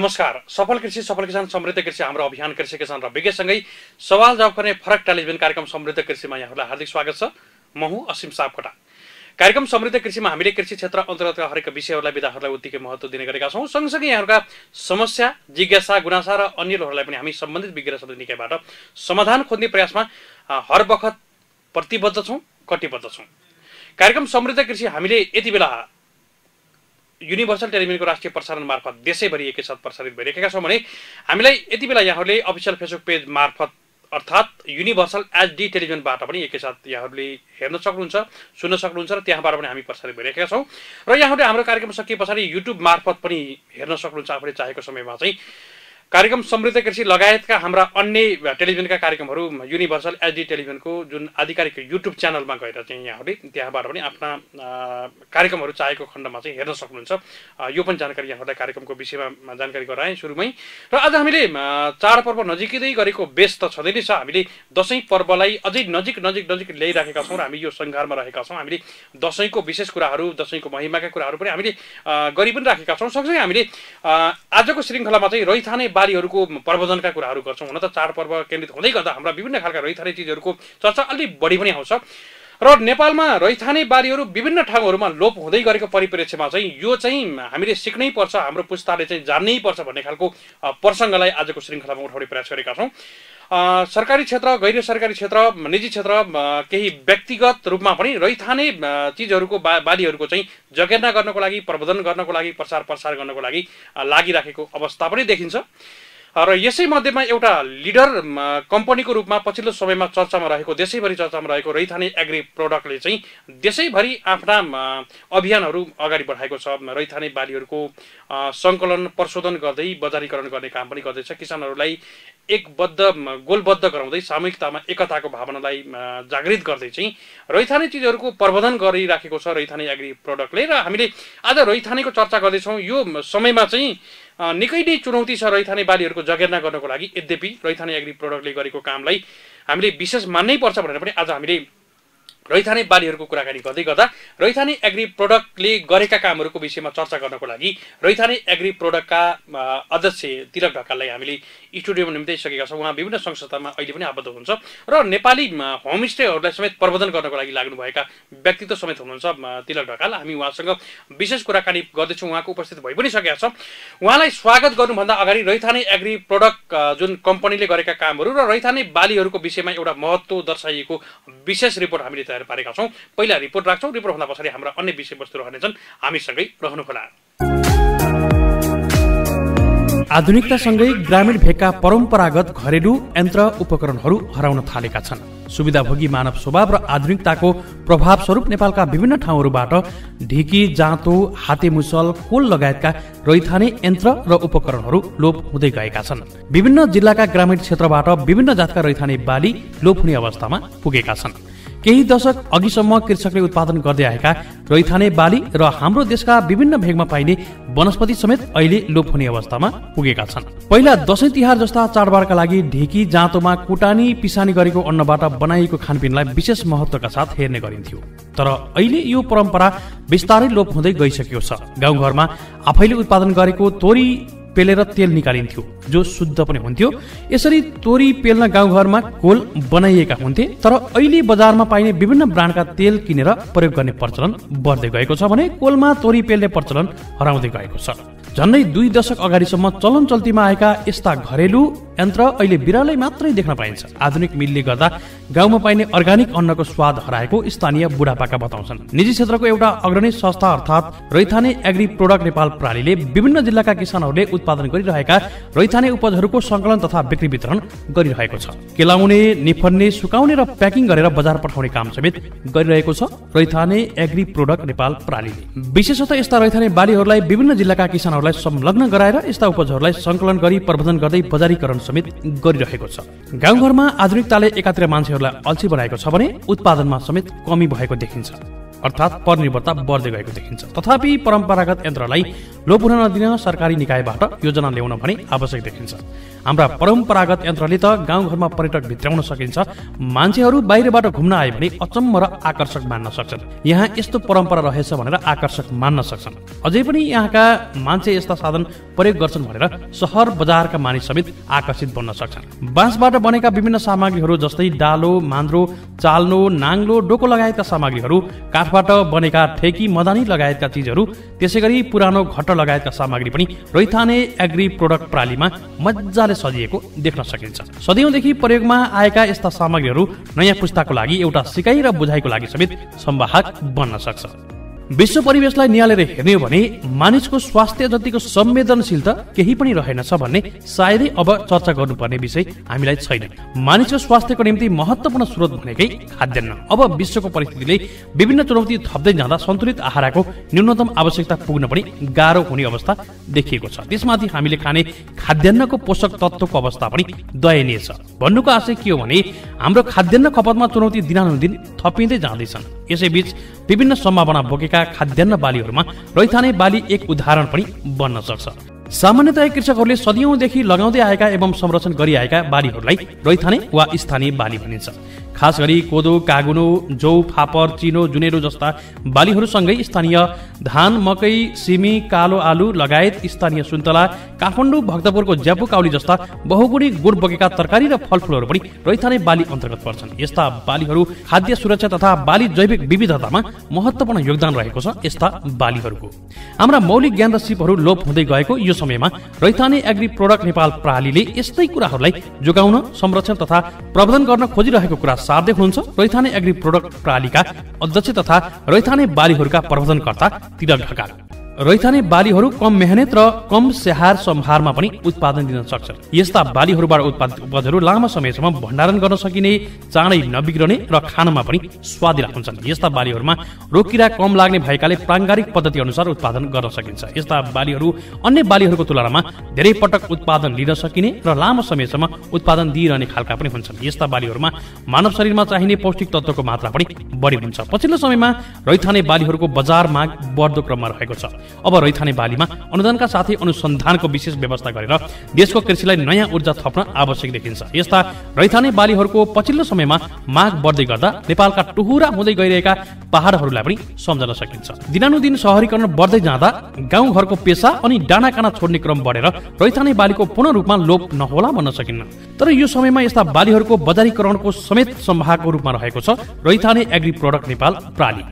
नमस्कार। सफल कृषि सफल किसान समृद्ध कृषि हाम्रो अभियान कृषि किसान र विज्ञसँगै सवाल जवाब गर्ने फरक टेलिभिजन कार्यक्रम समृद्ध कृषिमा यहाँहरूलाई हार्दिक स्वागत छ। म हुँ असीम सापकोटा। कार्यक्रम समृद्ध कृषिमा हामीले कृषि क्षेत्र अन्तर्गतका हरेक विषयहरूलाई विधाहरूलाई उत्तिकै महत्त्व दिने गरेका छौँ। सँगसँगै यहाँहरूका समस्या जिज्ञासा गुनासा र अन्यहरूलाई पनि हामी सम्बन्धित विज्ञ शब्द निकायबाट समाधान खोज्ने प्रयासमा हर बखत प्रतिबद्ध छौँ कटिबद्ध छौँ। कार्यक्रम समृद्ध कृषि हामीले यति बेला युनिभर्सल टेलिभिजनको राष्ट्रिय प्रसारण मार्फत देशैभरि एकैसाथ प्रसारित भइरहेका छौँ भने हामीलाई यति बेला यहाँहरूले अफिसियल फेसबुक पेज मार्फत अर्थात् युनिभर्सल एचडी टेलिभिजनबाट पनि एकैसाथ यहाँहरूले हेर्न सक्नुहुन्छ सुन्न सक्नुहुन्छ र त्यहाँबाट पनि हामी प्रसारित भइरहेका छौँ। र यहाँहरूले हाम्रो कार्यक्रम सकिए पछाडि युट्युब मार्फत पनि हेर्न सक्नुहुन्छ आफूले चाहेको समयमा चाहिँ। कार्यक्रम समृद्ध कृषि लगायतका हाम्रा अन्य टेलिभिजनका कार्यक्रमहरू युनिभर्सल एचडी टेलिभिजनको जुन आधिकारिक युट्युब च्यानलमा गएर चाहिँ यहाँहरूले त्यहाँबाट पनि आफ्ना कार्यक्रमहरू चाहेको खण्डमा चाहिँ हेर्न सक्नुहुन्छ। यो पनि जानकारी यहाँहरूलाई कार्यक्रमको विषयमा जानकारी गराएँ सुरुमै। र आज हामीले चाडपर्व नजिकै गरेको बेस त छँदै नै छ। हामीले दसैँ पर्वलाई अझै नजिक नजिक नजिक ल्याइराखेका छौँ र हामी यो सङ्घारमा रहेका छौँ। हामीले दसैँको विशेष कुराहरू दसैँको महिमाका कुराहरू पनि हामीले गरि पनि राखेका छौँ। सँगसँगै हामीले आजको श्रृङ्खलामा चाहिँ रैथाने बालीहरूको प्रबन्धनका कुराहरू गर्छौँ हुन त चाडपर्व केन्द्रित हुँदै गर्दा हाम्रा विभिन्न खालका रैथाने चिजहरूको चर्चा अलिक बढी पनि आउँछ। र नेपालमा रैथाने बालीहरू विभिन्न ठाउँहरूमा लोप हुँदै गरेको परिप्रेक्ष्यमा चाहिँ यो चाहिँ हामीले सिक्नै पर्छ हाम्रो पुस्ताले चाहिँ जान्नै पर्छ भन्ने खालको प्रसङ्गलाई आजको श्रृङ्खलामा उठाउने प्रयास गरेका छौँ। सरकारी क्षेत्र गैर सरकारी क्षेत्र निजी क्षेत्र केही व्यक्तिगत रूपमा पनि रैथाने चिजहरूको बा बालीहरूको चाहिँ जगेर्ना गर्नको लागि प्रबन्धन गर्नको लागि प्रचार प्रसार गर्नको लागि लागिराखेको अवस्था पनि देखिन्छ। र यसै मध्येमा एउटा लिडर कम्पनीको रूपमा पछिल्लो समयमा चर्चामा रहेको देशैभरि चर्चामा रहेको रैथाने एग्री प्रोडक्टले चाहिँ देशैभरि आफ्ना अभियानहरू अगाडि बढाएको छ। रैथाने बालीहरूको सङ्कलन प्रशोधन गर्दै बजारीकरण गर्ने काम पनि गर्दैछ। किसानहरूलाई एकबद्ध गोलबद्ध गराउँदै सामूहिकतामा एकताको भावनालाई जागृत गर्दै चाहिँ रैथाने चिजहरूको प्रबन्धन गरिराखेको छ रैथाने एग्री प्रोडक्टले। र हामीले आज रैथानेको चर्चा गर्दैछौँ। यो समयमा चाहिँ निकै नै चुनौती छ रैथाने बालीहरूको जगेर्ना गर्नको लागि। यद्यपि रैथाने एग्री प्रोडक्टले गरेको कामलाई हामीले विशेष मान्नै पर्छ भनेर पनि आज हामीले रैथाने बालीहरूको कुराकानी गर्दै गर्दा रैथाने एग्री प्रोडक्टले गरेका कामहरूको विषयमा चर्चा गर्नको लागि रैथाने एग्री प्रोडक्टका अध्यक्ष तिलक ढकाललाई हामीले स्टुडियोमा निम्ति सकेका छौँ। उहाँ विभिन्न संस्थामा अहिले पनि आबद्ध हुन्छ र नेपाली होमस्टेहरूलाई समेत प्रबन्धन गर्नको लागि लाग्नुभएका व्यक्तित्व समेत हुनुहुन्छ तिलक ढकाल। हामी उहाँसँग विशेष कुराकानी गर्दैछौँ। उहाँको उपस्थित भइ पनि सकेका छ। उहाँलाई स्वागत गर्नुभन्दा अगाडि रैथाने एग्री प्रोडक्ट जुन कम्पनीले गरेका कामहरू र रैथाने बालीहरूको विषयमा एउटा महत्त्व दर्शाइएको विशेष रिपोर्ट हामीले तयार पारेका छौँ। पहिला रिपोर्ट राख्छौँ। रिपोर्टभन्दा पछाडि हाम्रा अन्य विषयवस्तु रहनेछन् हामीसँगै रहनुहोला। आधुनिकतासँगै ग्रामीण भेगका परम्परागत घरेलु यन्त्र उपकरणहरू हराउन थालेका छन्। सुविधाभोगी मानव स्वभाव र आधुनिकताको प्रभावस्वरूप नेपालका विभिन्न ठाउँहरूबाट ढिकी जाँतो हाते मुसल कोल लगायतका रैथाने यन्त्र र उपकरणहरू लोप हुँदै गएका छन्। विभिन्न जिल्लाका ग्रामीण क्षेत्रबाट विभिन्न जातका रैथाने बाली लोप हुने अवस्थामा पुगेका छन्। केही दशक अघिसम्म कृषकले उत्पादन गर्दै आएका रैथाने बाली र हाम्रो देशका विभिन्न भेगमा पाइने वनस्पति समेत अहिले लोप हुने अवस्थामा पुगेका छन्। पहिला दसैँ तिहार जस्ता चाडबाडका लागि ढिकी जाँतोमा कुटानी पिसानी गरेको अन्नबाट बनाइएको खानपिनलाई विशेष महत्वका साथ हेर्ने गरिन्थ्यो। तर अहिले यो परम्परा बिस्तारै लोप हुँदै गइसकेको छ। गाउँघरमा आफैले उत्पादन गरेको तोरी पेलेर तेल निकालिन्थ्यो जो शुद्ध पनि हुन्थ्यो। यसरी तोरी पेल्न गाउँघरमा कोल बनाइएका हुन्थे तर अहिले बजारमा पाइने विभिन्न ब्रान्डका तेल किनेर प्रयोग गर्ने प्रचलन बढ्दै गएको छ भने कोलमा तोरी पेल्ने प्रचलन हराउँदै गएको छ। झन्डै दुई दशक अगाडिसम्म चलन चल्तीमा आएका यस्ता घरेलु यन्त्र अहिले बिरलै मात्रै देख्न पाइन्छ। आधुनिक मिलले गर्दा गाउँमा पाइने अर्ग्यानिक अन्नको स्वाद हराएको स्थानीय बुढापाका बताउँछन्। निजी क्षेत्रको एउटा अग्रणी संस्था अर्थात् रैथाने एग्री प्रोडक्ट नेपाल प्रणालीले विभिन्न जिल्लाका किसानहरूले उत्पादन गरिरहेका रैथाने उपजहरूको सङ्कलन तथा बिक्री वितरण गरिरहेको छ। केलाउने निफन्ने सुकाउने र प्याकिङ गरेर बजार पठाउने काम समेत गरिरहेको छ रैथाने एग्री प्रोडक्ट नेपाल प्रणालीले विशेषतः यस्ता रैथाने बालीहरूलाई विभिन्न जिल्लाका किसानहरूलाई संलग्न गराएर यस्ता उपजहरूलाई सङ्कलन गरी प्रबन्धन गर्दै बजारीकरण समेत गरिरहेको छ। गाउँघरमा आधुनिकताले एकातिर मान्छेहरूलाई अल्छी बनाएको छ भने उत्पादनमा समेत कमी भएको देखिन्छ। अर्थात् परनिर्भरता बढ्दै गएको देखिन्छ। तथापि परम्परागत यन्त्रलाई लोप हुन नदिन सरकारी निकायबाट योजना ल्याउन भने आवश्यक देखिन्छ। हाम्रा परम्परागत यन्त्रले त गाउँघरमा पर्यटक भित्राउन सकिन्छ। मान्छेहरू बाहिरबाट घुम्न आए भने अचम्म र आकर्षक मान्न सक्छन्। यहाँ यस्तो परम्परा रहेछ भनेर आकर्षक मान्न सक्छन्। अझै पनि यहाँका मान्छे यस्ता साधन प्रयोग गर्छन् भनेर सहर बजारका मानिस समेत आकर्षित बन्न सक्छन्। बाँसबाट बनेका विभिन्न सामग्रीहरू जस्तै डालो मान्द्रो चाल्नो नाङ्लो डोको लगायतका सामग्रीहरू काठबाट बनेका ठेकी मदानी लगायतका चिजहरू त्यसै गरी पुरानो घट्ट लगायतका सामग्री पनि रैथाने एग्री प्रोडक्ट प्रणालीमा मजाले सजिएको देख्न सकिन्छ। सदियौँदेखि प्रयोगमा आएका यस्ता सामग्रीहरू नयाँ पुस्ताको लागि एउटा सिकाइ र बुझाइको लागि समेत सम्वाहक बन्न सक्छ। विश्व परिवेशलाई निहालेर हेर्ने हो भने मानिसको स्वास्थ्य जतिको संवेदनशील त केही पनि रहेनछ भन्ने सायदै अब चर्चा गर्नुपर्ने विषय हामीलाई छैन। मानिसको स्वास्थ्यको निम्ति महत्वपूर्ण स्रोत भनेकै खाद्यान्न। अब विश्वको परिस्थितिले विभिन्न चुनौती थप्दै जाँदा सन्तुलित आहारको न्यूनतम आवश्यकता पुग्न पनि गाह्रो हुने अवस्था देखिएको छ। त्यसमाथि हामीले खाने खाद्यान्नको पोषक तत्त्वको अवस्था पनि दयनीय छ। भन्नुको आशय के हो भने हाम्रो खाद्यान्न खपतमा चुनौती दिनानुदिन थपिँदै जाँदैछन्। यसैबीच विभिन्न सम्भावना बोकेका खाद्यान्न बालीहरूमा रैथाने बाली एक उदाहरण पनि बन्न सक्छ। सामान्यतया कृषकहरूले सदियौँदेखि लगाउँदै आएका एवं संरक्षण गरिआएका बालीहरूलाई रैथाने वा स्थानीय बाली भनिन्छ। खास गरी कोदो कागुनो जौ फापर चिनो जुनेरो जस्ता बालीहरूसँगै स्थानीय धान मकै सिमी कालो आलु लगायत स्थानीय सुन्तला काठमाडौँ भक्तपुरको ज्यापु काउली जस्ता बहुगुणी गुण बगेका तरकारी र फलफुलहरू पनि रैथाने बाली अन्तर्गत पर्छन्। यस्ता बालीहरू खाद्य सुरक्षा तथा बाली जैविक विविधतामा महत्वपूर्ण योगदान रहेको छ यस्ता बालीहरूको। हाम्रा मौलिक ज्ञान र सिपहरू लोप हुँदै गएको यो समयमा रैथाने एग्री प्रोडक्ट नेपाल प्रणालीले यस्तै कुराहरूलाई जोगाउन संरक्षण तथा प्रबन्धन गर्न खोजिरहेको कुरा सार्दै हुनुहुन्छ रैथाने एग्री प्रोडक्ट प्रणालीका अध्यक्ष तथा रैथाने बालीहरूका प्रबन्धनकर्ता तिलक ढकाल। रैथाने बालीहरू कम मेहनत र कम स्याहार सम्हारमा पनि उत्पादन दिन सक्छन्। यस्ता बालीहरूबाट उत्पादित उपजहरू लामो समयसम्म भण्डारण गर्न सकिने चाँडै नबिग्रने र खानमा पनि स्वादिला हुन्छन्। यस्ता बालीहरूमा रोगकिरा कम लाग्ने भएकाले प्राङ्गारिक पद्धति अनुसार उत्पादन गर्न सकिन्छ। यस्ता बालीहरू अन्य बालीहरूको तुलनामा धेरै पटक उत्पादन लिन सकिने र लामो समयसम्म उत्पादन दिइरहने खालका पनि हुन्छन्। यस्ता बालीहरूमा मानव शरीरमा चाहिने पौष्टिक तत्त्वको मात्रा पनि बढी हुन्छ। पछिल्लो समयमा रैथाने बालीहरूको बजार माग बढ्दो क्रममा रहेको छ। अब रैथाने बालीमा अनुदानका साथै अनुसन्धानको विशेष व्यवस्था गरेर देशको कृषिलाई नयाँ ऊर्जा थप्न आवश्यक देखिन्छ। यस्ता रैथाने बालीहरूको पछिल्लो समयमा माग बढ्दै गर्दा नेपालका टुहुरा हुँदै गइरहेका पहाडहरूलाई पनि सम्झन सकिन्छ। दिनानुदिन सहरीकरण बढ्दै जाँदा गाउँघरको पेसा अनि डाँडा काना छोड्ने क्रम बढेर रैथाने बालीको पूर्ण रूपमा लोप नहोला भन्न सकिन्न। तर यो समयमा यस्ता बालीहरूको बजारीकरणको समेत सम्भागको रूपमा रहेको छ रैथाने एग्री प्रोडक्ट नेपाल प्राली।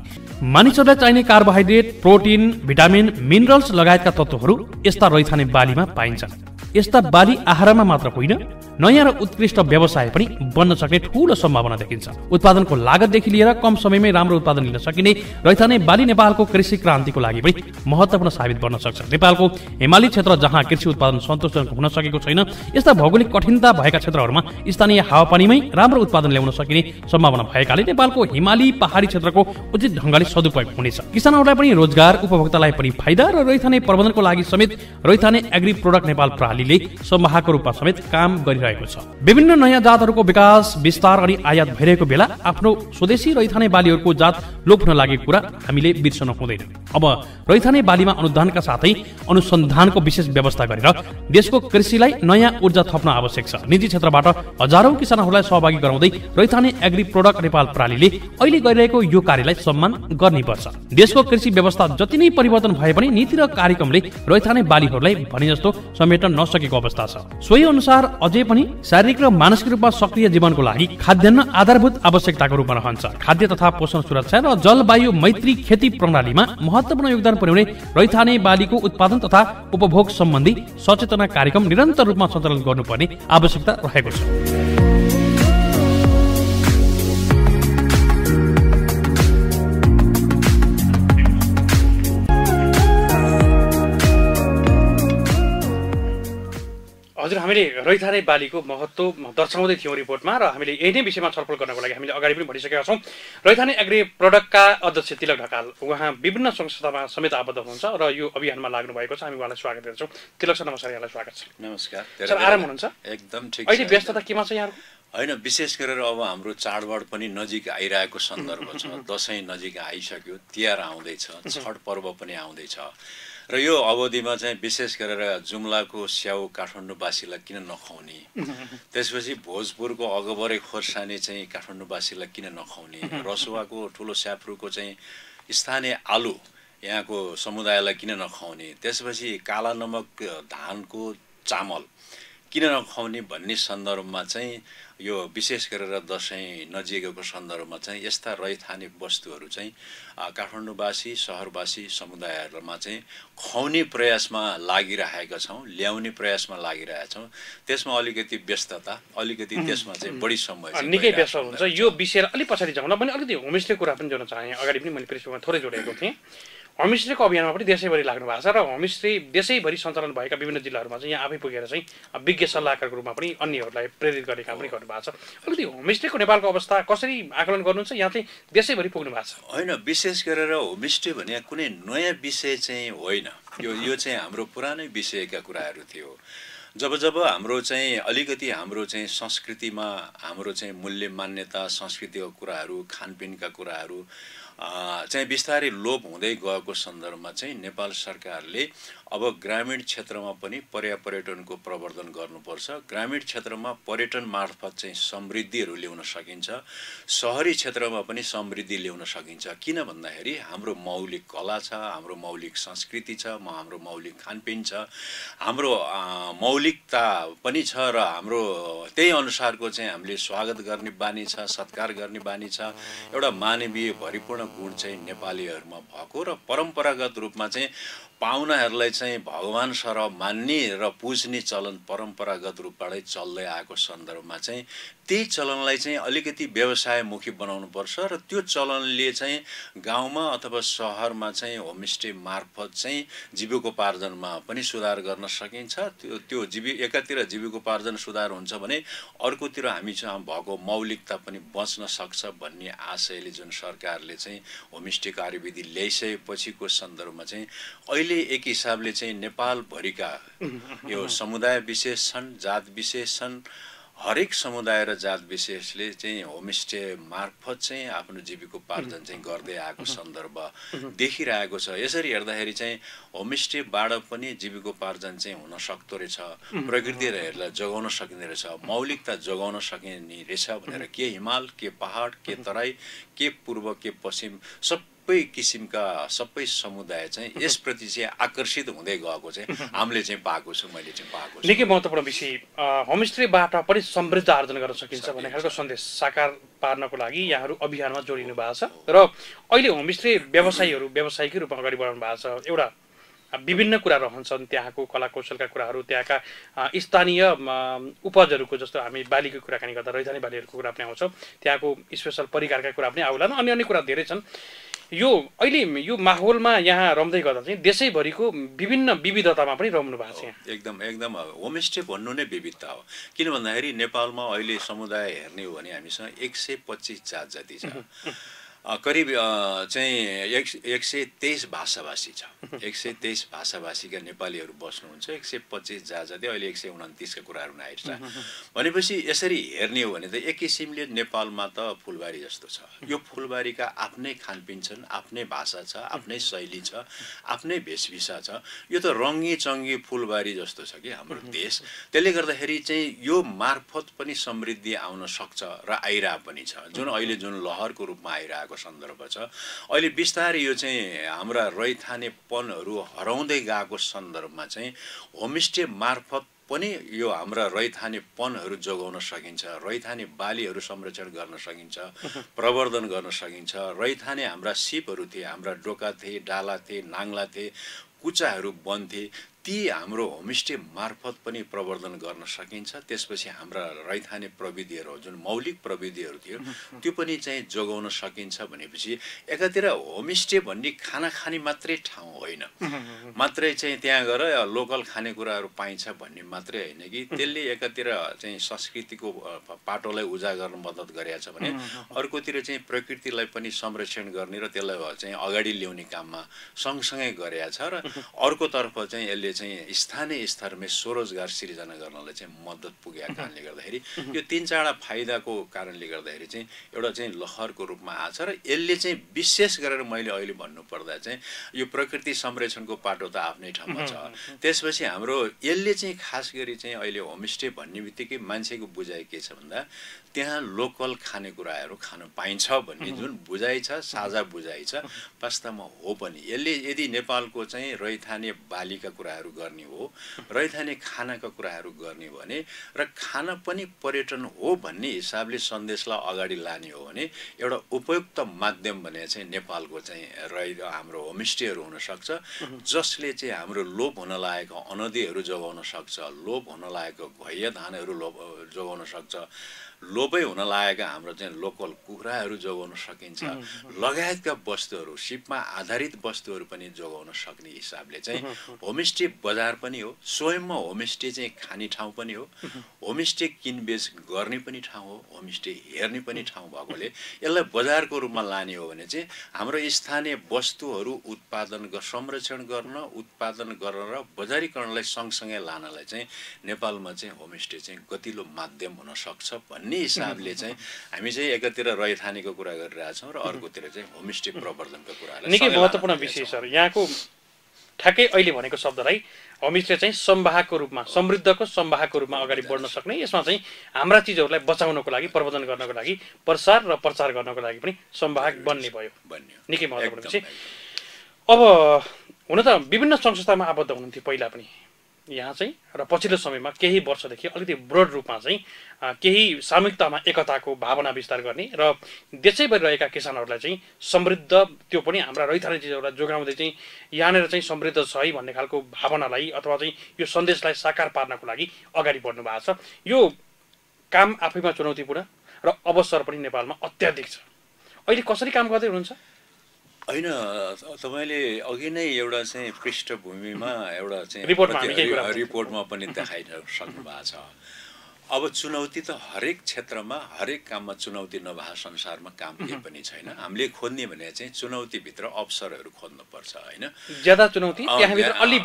मानिसहरूलाई चाहिने कार्बोहाइड्रेट प्रोटिन भिटामिन मिनरल्स लगायतका तत्त्वहरू यस्ता रैथाने बालीमा पाइन्छन्। यस्ता बाली आहारमा मात्र होइन नयाँ र उत्कृष्ट व्यवसाय पनि बन्न सक्ने ठूलो सम्भावना देखिन्छ। उत्पादनको लागतदेखि लिएर कम समयमै राम्रो उत्पादन लिन सकिने रैथाने बाली नेपालको कृषि क्रान्तिको लागि पनि महत्वपूर्ण साबित बन्न सक्छ। नेपालको हिमाली क्षेत्र जहाँ कृषि उत्पादन सन्तोषजनक हुन सकेको छैन यस्ता भौगोलिक कठिनता भएका क्षेत्रहरूमा स्थानीय हावापानीमै राम्रो उत्पादन ल्याउन सकिने सम्भावना भएकाले नेपालको हिमाली पहाडी क्षेत्रको उचित ढङ्गले सदुपयोग हुनेछ। किसानहरूलाई पनि रोजगार उपभोक्तालाई पनि फाइदा र रैथाने प्रबन्धनको लागि समेत रैथाने एग्री प्रोडक्ट नेपाल प्रणालीले सम्वाहको रूपमा समेत काम गरिरहेको रहेको छ। विभिन्न नयाँ जातहरूको विकास विस्तार अनि आयात भइरहेको बेला आफ्नो स्वदेशी रैथाने बालीहरूको जात लोप हुन लागेको कुरा हामीले बिर्सन हुँदैन। अब रैथाने बालीमा अनुदानका साथै अनुसन्धानको विशेष व्यवस्था गरेर देशको कृषिलाई नयाँ ऊर्जा थप्न आवश्यक छ। निजी क्षेत्रबाट हजारौं किसानहरूलाई सहभागी गराउँदै रैथाने एग्री प्रोडक्ट नेपाल प्रणालीले अहिले गरिरहेको यो कार्यलाई सम्मान गर्नै पर्छ। देशको कृषि व्यवस्था जति नै परिवर्तन भए पनि नीति र कार्यक्रमले रैथाने बालीहरूलाई भने जस्तो समेट्न नसकेको अवस्था छ। सोही अनुसार अझै पनि शारीरिक र मानसिक रूपमा सक्रिय जीवनको लागि खाद्यान्न आधारभूत आवश्यकताको रूपमा रहन्छ। खाद्य तथा पोषण सुरक्षा र जलवायु मैत्री खेती प्रणालीमा महत्वपूर्ण योगदान पुर्याउने रैथाने बालीको उत्पादन तथा उपभोग सम्बन्धी सचेतना कार्यक्रम निरन्तर रूपमा सञ्चालन गर्नुपर्ने आवश्यकता रहेको छ। हजुर हामीले रैथाने बालीको महत्त्व दर्शाउँदै थियौँ रिपोर्टमा र हामीले यही नै विषयमा छलफल गर्नको लागि हामीले अगाडि पनि भनिसकेका छौँ। रैथाने एग्री प्रडक्टका अध्यक्ष तिलक ढकाल उहाँ विभिन्न संस्थामा समेत आबद्ध हुनुहुन्छ र यो अभियानमा लाग्नु भएको छ। हामी उहाँलाई स्वागत गर्छौँ। तिलक सर नमस्कार यहाँलाई स्वागत छ। नमस्कार। सर आराम हुनुहुन्छ? एकदम ठिक अहिले व्यस्तता केमा छ यहाँको होइन विशेष गरेर अब हाम्रो चाडबाड पनि नजिक आइरहेको सन्दर्भ छ। दसैँ नजिक आइसक्यो तिहार आउँदैछ छठ पर्व पनि आउँदैछ। र यो अवधिमा चाहिँ विशेष गरेर जुम्लाको स्याउ काठमाडौँवासीलाई किन नखुवाउने? त्यसपछि भोजपुरको अगबरे खोर्सानी चाहिँ काठमाडौँवासीलाई किन नखुवाउने? रसुवाको ठुलो स्याफ्रुको चाहिँ स्थानीय आलु यहाँको समुदायलाई किन नखुवाउने? त्यसपछि काला नमक धानको चामल किन नखुवाउने भन्ने सन्दर्भमा चाहिँ यो विशेष गरेर दसैँ नजिकको सन्दर्भमा चाहिँ यस्ता रैथाने वस्तुहरू चाहिँ काठमाडौँवासी सहरवासी समुदायहरूमा चाहिँ खुवाउने प्रयासमा लागिरहेका छौँ ल्याउने प्रयासमा लागिरहेका छौँ। त्यसमा अलिकति व्यस्तता अलिकति त्यसमा चाहिँ बढी समय निकै व्यस्त हुन्छ यो विषय अलिक पछाडि जाउँला भने अलिकति होमस्टे कुरा पनि जोड्न चाहेँ। अगाडि पनि मैले प्रेसमा थोरै जोडेको थिएँ। होमस्टेको अभियानमा पनि देशैभरि लाग्नु भएको छ र होमस्टे देशैभरि सञ्चालन भएका विभिन्न जिल्लाहरूमा चाहिँ यहाँ आफै पुगेर चाहिँ विज्ञ सल्लाहकारको रूपमा पनि अन्यहरूलाई प्रेरित गर्ने काम पनि गर्नुभएको छ। अलिकति होमस्टेको नेपालको अवस्था कसरी आकलन गर्नुहुन्छ यहाँ चाहिँ देशैभरि पुग्नु भएको छ। होइन विशेष गरेर होमस्टे भने कुनै नयाँ विषय चाहिँ होइन। यो यो चाहिँ हाम्रो पुरानै विषयका कुराहरू थियो। जब जब हाम्रो चाहिँ अलिकति हाम्रो चाहिँ संस्कृतिमा हाम्रो चाहिँ मूल्य मान्यता संस्कृतिको कुराहरू खानपिनका कुराहरू चाहिँ बिस्तारै लोप हुँदै गएको सन्दर्भमा चाहिँ नेपाल सरकारले अब ग्रामीण क्षेत्रमा पनि पर्या पर्यटनको प्रवर्धन गर्नुपर्छ। ग्रामीण क्षेत्रमा पर्यटन मार्फत चाहिँ समृद्धिहरू ल्याउन सकिन्छ। सहरी क्षेत्रमा पनि समृद्धि ल्याउन सकिन्छ। किन भन्दाखेरि हाम्रो मौलिक कला छ हाम्रो मौलिक संस्कृति छ म हाम्रो मौलिक खानपिन छ हाम्रो मौलिकता पनि छ र हाम्रो त्यही अनुसारको चाहिँ हामीले स्वागत गर्ने बानी छ सत्कार गर्ने बानी छ। एउटा मानवीय भरिपूर्ण गुण चाहिँ नेपालीहरूमा भएको र परम्परागत रूपमा चाहिँ पाहुनाहरूलाई चाहिँ भगवान् सरह मान्ने र पुज्ने चलन परम्परागत रूपबाटै चल्दै आएको सन्दर्भमा चाहिँ त्यही चलनलाई चाहिँ अलिकति व्यवसायमुखी बनाउनुपर्छ र त्यो चलनले चाहिँ गाउँमा अथवा सहरमा चाहिँ होमस्टे मार्फत चाहिँ जीविकोपार्जनमा पनि सुधार गर्न सकिन्छ। त्यो त्यो जीवि एकातिर जीविकोपार्जन सुधार हुन्छ भने अर्कोतिर हामीसँग भएको मौलिकता पनि बच्न सक्छ भन्ने आशयले जुन सरकारले चाहिँ होमस्टे कार्यविधि ल्याइसकेपछिको सन्दर्भमा चाहिँ अहिले एक हिसाबले चाहिँ नेपालभरिका यो समुदाय विशेष छन् जात विशेष छन् हरेक समुदाय र जात विशेषले चाहिँ होमस्टे मार्फत चाहिँ आफ्नो जीविकोपार्जन चाहिँ गर्दै आएको सन्दर्भ देखिरहेको छ। यसरी हेर्दाखेरि चाहिँ होमस्टेबाट पनि जीविकोपार्जन चाहिँ हुन सक्दो रहेछ। प्रकृतिहरूलाई जोगाउन सकिँदो रहेछ। मौलिकता जोगाउन सकिने रहेछ भनेर के हिमाल के पहाड के तराई के पूर्व के पश्चिम सबै किसिमका सबै समुदाय चाहिँ यसप्रति चाहिँ आकर्षित हुँदै गएको चाहिँ हामीले चाहिँ पाएको छु मैले चाहिँ पाएको छु। निकै महत्त्वपूर्ण विषय होमस्टेबाट पनि समृद्ध आर्जन गर्न सकिन्छ भन्ने खालको सन्देश साकार पार्नको लागि यहाँहरू अभियानमा जोडिनु भएको छ। र अहिले होमस्टे व्यवसायीहरू व्यावसायिकै रूपमा अगाडि बढाउनु भएको छ। एउटा विभिन्न कुरा रहन्छन् त्यहाँको कला कौशलका कुराहरू त्यहाँका स्थानीय उपजहरूको जस्तो हामी बालीको कुराकानी गर्दा रैथाने बालीहरूको कुरा पनि आउँछ। त्यहाँको स्पेसल परिकारका कुरा पनि आउलान्। अन्य अन्य कुरा धेरै छन्। यो अहिले यो माहौलमा यहाँ रम्दै गर्दा चाहिँ देशैभरिको विभिन्न विविधतामा पनि रम्नु भएको छ यहाँ। एकदम एकदम होमस्टे भन्नु नै विविधता हो। किन भन्दाखेरि नेपालमा अहिले समुदाय हेर्ने हो भने हामीसँग एक सय पच्चिस जात जति छ। करिब चाहिँ एक एक सय तेइस भाषाभाषी छ। एक सय तेइस भाषाभाषीका नेपालीहरू बस्नुहुन्छ एक सय पच्चिस जात जति अहिले एक सय उन्तिसका कुराहरू आइरहेछ। भनेपछि यसरी हेर्ने हो भने त एक किसिमले नेपालमा त फुलबारी जस्तो छ। यो फुलबारीका आफ्नै खानपिन छन् आफ्नै भाषा छ आफ्नै शैली छ आफ्नै वेशभूषा छ। यो त रङ्गी चङ्गी फुलबारी जस्तो छ कि हाम्रो देश। त्यसले गर्दाखेरि चाहिँ यो मार्फत पनि समृद्धि आउन सक्छ र आइरहेको पनि छ। जुन अहिले जुन लहरको रूपमा आइरहेको सन्दर्भ छ अहिले बिस्तारै यो चाहिँ हाम्रा रैथानेपनहरू हराउँदै गएको सन्दर्भमा चाहिँ होमस्टे मार्फत पनि यो हाम्रा रैथानेपनहरू जोगाउन सकिन्छ रैथाने बालीहरू संरक्षण गर्न सकिन्छ प्रवर्धन गर्न सकिन्छ। रैथाने हाम्रा सिपहरू थिए हाम्रा डोका थिए डाला थिए नाङ्ला थिए कुचाहरू बन्थे ती हाम्रो होमस्टे मार्फत पनि प्रवर्धन गर्न सकिन्छ। त्यसपछि हाम्रा रैथाने प्रविधिहरू जुन मौलिक प्रविधिहरू थियो त्यो पनि चाहिँ जोगाउन सकिन्छ भनेपछि एकातिर होमस्टे भन्ने खाना खाने मात्रै ठाउँ होइन। मात्रै चाहिँ त्यहाँ गएर लोकल खानेकुराहरू पाइन्छ भन्ने मात्रै होइन कि। त्यसले एकातिर चाहिँ संस्कृतिको पाटोलाई उजागर मद्दत गरेको छ भने अर्कोतिर चाहिँ प्रकृतिलाई पनि संरक्षण गर्ने र त्यसलाई चाहिँ अगाडि ल्याउने काममा सँगसँगै गरेका छ र अर्कोतर्फ चाहिँ यसले चाहिँ स्थानीय स्तरमै स्वरोजगार सिर्जना गर्नलाई चाहिँ मद्दत पुगेका कारणले गर्दाखेरि। यो तिन चारवटा फाइदाको कारणले गर्दाखेरि चाहिँ एउटा चाहिँ लहरको रूपमा आएको छ र यसले चाहिँ विशेष गरेर मैले अहिले भन्नुपर्दा चाहिँ यो प्रकृति संरक्षणको पाटो त आफ्नै ठाउँमा छ। त्यसपछि हाम्रो यसले चाहिँ खास गरी चाहिँ अहिले होमस्टे भन्ने बित्तिकै मान्छेको बुझाइ के छ भन्दा त्यहाँ लोकल खानेकुराहरू खान पाइन्छ भन्ने जुन बुझाइ छ साझा बुझाइ छ वास्तवमा हो पनि। यसले यदि नेपालको चाहिँ रैथाने बालीका कुराहरू गर्ने हो रैथाने खानाका कुराहरू गर्ने भने र खाना पनि पर्यटन हो भन्ने हिसाबले सन्देशलाई अगाडि लाने हो भने एउटा उपयुक्त माध्यम भने चाहिँ नेपालको चाहिँ रै हाम्रो होमस्टेहरू हुनसक्छ जसले चाहिँ हाम्रो लोप हुन लागेको अनदीहरू जोगाउन सक्छ लोप हुन लागेको घैया धानहरू लोप जोगाउन सक्छ लोभै हुन लागेका हाम्रो चाहिँ लोकल कुखुराहरू जोगाउन सकिन्छ। लगायतका वस्तुहरू सिपमा आधारित वस्तुहरू पनि जोगाउन सक्ने हिसाबले चाहिँ होमस्टे बजार पनि हो स्वयंमा होमस्टे चाहिँ खाने ठाउँ पनि हो होमस्टे किनबेच गर्ने पनि ठाउँ हो होमस्टे हेर्ने पनि ठाउँ भएकोले यसलाई बजारको रूपमा लाने हो भने चाहिँ हाम्रो स्थानीय वस्तुहरू उत्पादन संरक्षण गर्न उत्पादन गर्न र बजारीकरणलाई सँगसँगै लानलाई चाहिँ नेपालमा चाहिँ होमस्टे चाहिँ गतिलो माध्यम हुन सक्छ भन्ने हिसाबले चाहिँ हामी चाहिँ एकातिर रैथानेको कुरा गरिरहेछौँ र अर्कोतिर चाहिँ होमस्टे प्रवर्धनको कुरालाई निकै महत्त्वपूर्ण विषय। सर यहाँको ठ्याक्कै अहिले भनेको शब्दलाई होमस्टे चाहिँ सम्वाहको रूपमा समृद्धको सम्वाहको रूपमा अगाडि बढ्न सक्ने यसमा चाहिँ हाम्रा चिजहरूलाई बचाउनको लागि प्रवर्धन गर्नको लागि प्रसार र प्रचार गर्नको लागि पनि सम्वाहक बन्ने भयो। निकै महत्त्वपूर्ण विषय। अब हुन त विभिन्न संस्थामा आबद्ध हुनुहुन्थ्यो पहिला पनि। यहाँ चाहिँ र पछिल्लो समयमा केही वर्षदेखि अलिकति ब्रोड रूपमा चाहिँ केही सामूहिकतामा एकताको भावना विस्तार गर्ने र देशैभरि रहेका किसानहरूलाई चाहिँ समृद्ध त्यो पनि हाम्रा रैथाने चिजहरूलाई जोगाउँदै चाहिँ यहाँनिर चाहिँ समृद्ध छ है भन्ने खालको भावनालाई अथवा चाहिँ यो सन्देशलाई साकार पार्नको लागि अगाडि बढ्नु भएको छ। यो काम आफैमा चुनौतीपूर्ण र अवसर पनि नेपालमा अत्याधिक छ। अहिले कसरी काम गर्दै हुनुहुन्छ? होइन तपाईँले अघि नै एउटा चाहिँ पृष्ठभूमिमा एउटा चाहिँ रिपोर्टमा पनि देखाइसक्नु भएको छ। अब चुनौती त हरेक क्षेत्रमा हरेक काममा चुनौती नभए संसारमा काम केही पनि छैन। हामीले खोज्ने भने चाहिँ चुनौतीभित्र अवसरहरू खोज्नुपर्छ होइन? ज्यादा चुनौती